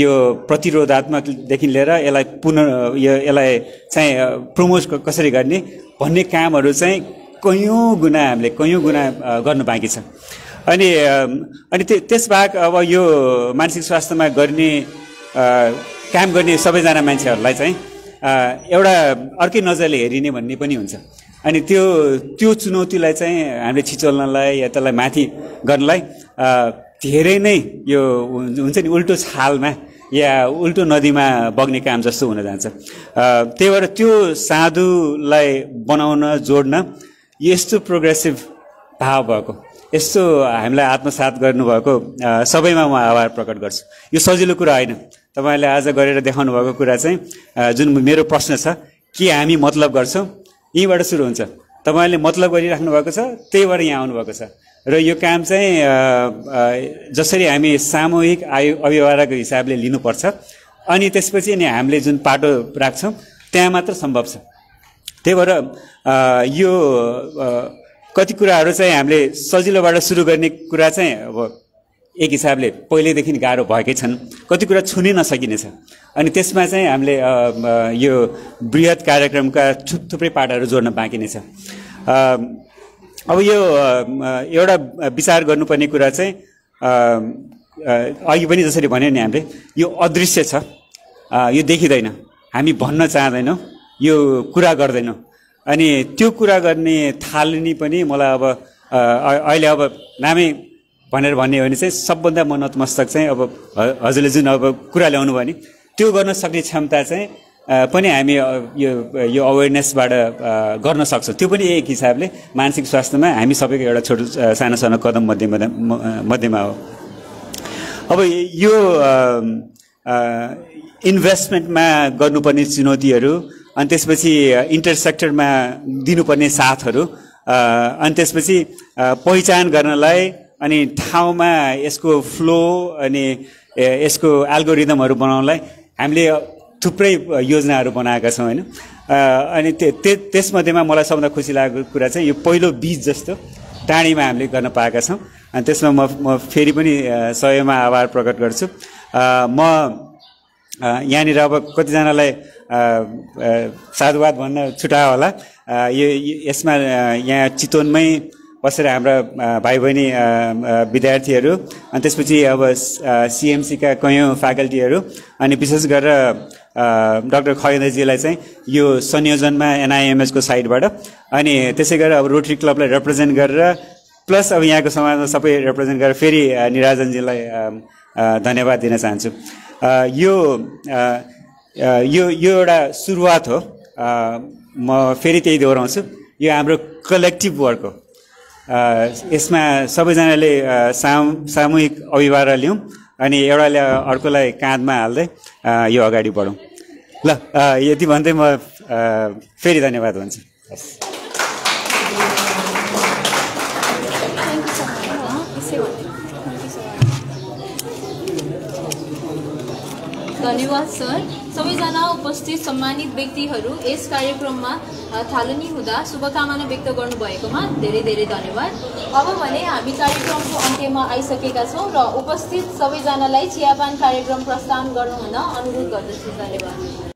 यो प्रतिरोधात्मकदेखि लिएर यसलाई पुनः यो यसलाई चाहिँ प्रमोट कसरी गर्ने भन्ने कामहरू चाहिँ कैयौँ गुणा हामीले कैयौँ अ, गर्नु बाँकी छ। अनि अनि त्य- त्यसबाहेक अब यो मानसिक स्वास्थ्यमा गर्ने काम गर्ने सबैजना मान्छेहरूलाई चाहिँ एउटा अर्कै नजरले हेरिने भन्ने पनि हुन्छ। अनि त्यो त्यो चुनौतीलाई चाहिँ हामीले छिचोल्नलाई या त्यसलाई माथि गर्नलाई धेरै नै यो हुन्- हुन्छ नि उल्टो छालमा या उल्टो नदीमा बग्ने काम जस्तो हुन जान्छ। त्यही भएर त्यो साधुलाई बनाउन जोड्न यस्तो प्रोग्रेसिभ भाव भएको यस्तो हामीलाई आत्मसात गर्नुभएको सबैमा म आभार प्रकट गर्छु। यो सजिलो कुरा होइन। तपाईँले आज गरेर देखाउनु भएको कुरा चाहिँ जुन मेरो प्रश्न छ के हामी मतलब गर्छौँ? यहीँबाट सुरु हुन्छ। तपाईँले मतलब गरिराख्नु भएको छ त्यही भएर यहाँ आउनुभएको छ। र यो काम चाहिँ जसरी हामी सामूहिक आयु अभिभावकको हिसाबले लिनुपर्छ अनि त्यसपछि नि हामीले जुन पाटो राख्छौँ त्यहाँ मात्र सम्भव छ। त्यही भएर यो कति कुराहरू चाहिँ हामीले सजिलोबाट सुरु गर्ने कुरा चाहिँ अब एक हिसाबले पहिल्यैदेखि गाह्रो भएकै छन्। कति कुरा छुनै नसकिने छ। अनि त्यसमा चाहिँ हामीले यो वृहत कार्यक्रमका थुप्रै पाटाहरू जोड्न बाँकी नै छ। अब यो एउटा विचार गर्नुपर्ने कुरा चाहिँ अघि पनि जसरी भन्यो नि हामीले यो अदृश्य छ। यो देखिँदैन। हामी भन्न चाहँदैनौँ। यो कुरा गर्दैनौँ। अनि त्यो कुरा गर्ने थालनी पनि मलाई अब अहिले अब नामै भनेर भन्ने हो भने चाहिँ सबभन्दा म चाहिँ अब हजुरले जुन अब कुरा ल्याउनु नि त्यो गर्न सक्ने क्षमता चाहिँ पनि हामी यो यो अवेरनेसबाट गर्न सक्छौँ। त्यो पनि एक हिसाबले मानसिक स्वास्थ्यमा हामी सबैको एउटा छोटो सानो सानो कदम मध्ये मध्येमा हो। अब यो इन्भेस्टमेन्टमा गर्नुपर्ने चुनौतीहरू अनि त्यसपछि इन्टरसेक्टरमा दिनुपर्ने साथहरू अनि त्यसपछि पहिचान गर्नलाई अनि ठाउँमा यसको फ्लो अनि यसको एल्गोरिदमहरू बनाउनलाई हामीले थुप्रै योजनाहरू बनाएका छौँ होइन? अनि त्य- त्य- त्यसमध्येमा मलाई सबभन्दा खुसी लागेको कुरा चाहिँ यो पहिलो बिज जस्तो टाढीमा हामीले गर्न पाएका छौँ। अनि त्यसमा म म फेरि पनि अ, सबैमा आभार प्रकट गर्छु। म यहाँनिर अब कतिजनालाई साधुवाद भन्न छुट्यायो होला। यो यसमा यहाँ चितवनमै बसेर हाम्रा भाइ बहिनी विद्यार्थीहरू अनि त्यसपछि अब सिएमसीका कैयौँ फ्याकल्टीहरू अनि विशेष गरेर डाक्टर खगेन्द्रजीलाई चाहिँ यो संयोजनमा एनआइएमएसको साइडबाट अनि त्यसै गरेर अब रोटरी क्लबलाई रिप्रेजेन्ट गरेर प्लस अब यहाँको समाजमा सबै रिप्रेजेन्ट गरेर फेरि निराजनजीलाई धन्यवाद दिन चाहन्छु। यो यो यो एउटा सुरुवात हो। म फेरि त्यही दोहोऱ्याउँछु। यो हाम्रो कलेक्टिभ वर्क हो। यसमा सबैजनाले सामू सामूहिक अभिभार लिउँ अनि एउटाले अर्कोलाई काँधमा हाल्दै यो अगाडि बढौँ। ल यति भन्दै म फेरि धन्यवाद भन्छु। धन्यवाद सर। सबैजना उपस्थित सम्मानित व्यक्तिहरू यस कार्यक्रममा थालनी हुँदा शुभकामना व्यक्त गर्नुभएकोमा धेरै धेरै धन्यवाद। अब भने हामी कार्यक्रमको अन्त्यमा आइसकेका छौँ र उपस्थित सबैजनालाई चियापान कार्यक्रम प्रस्थान गर्नुहुन अनुरोध गर्दछु। धन्यवाद।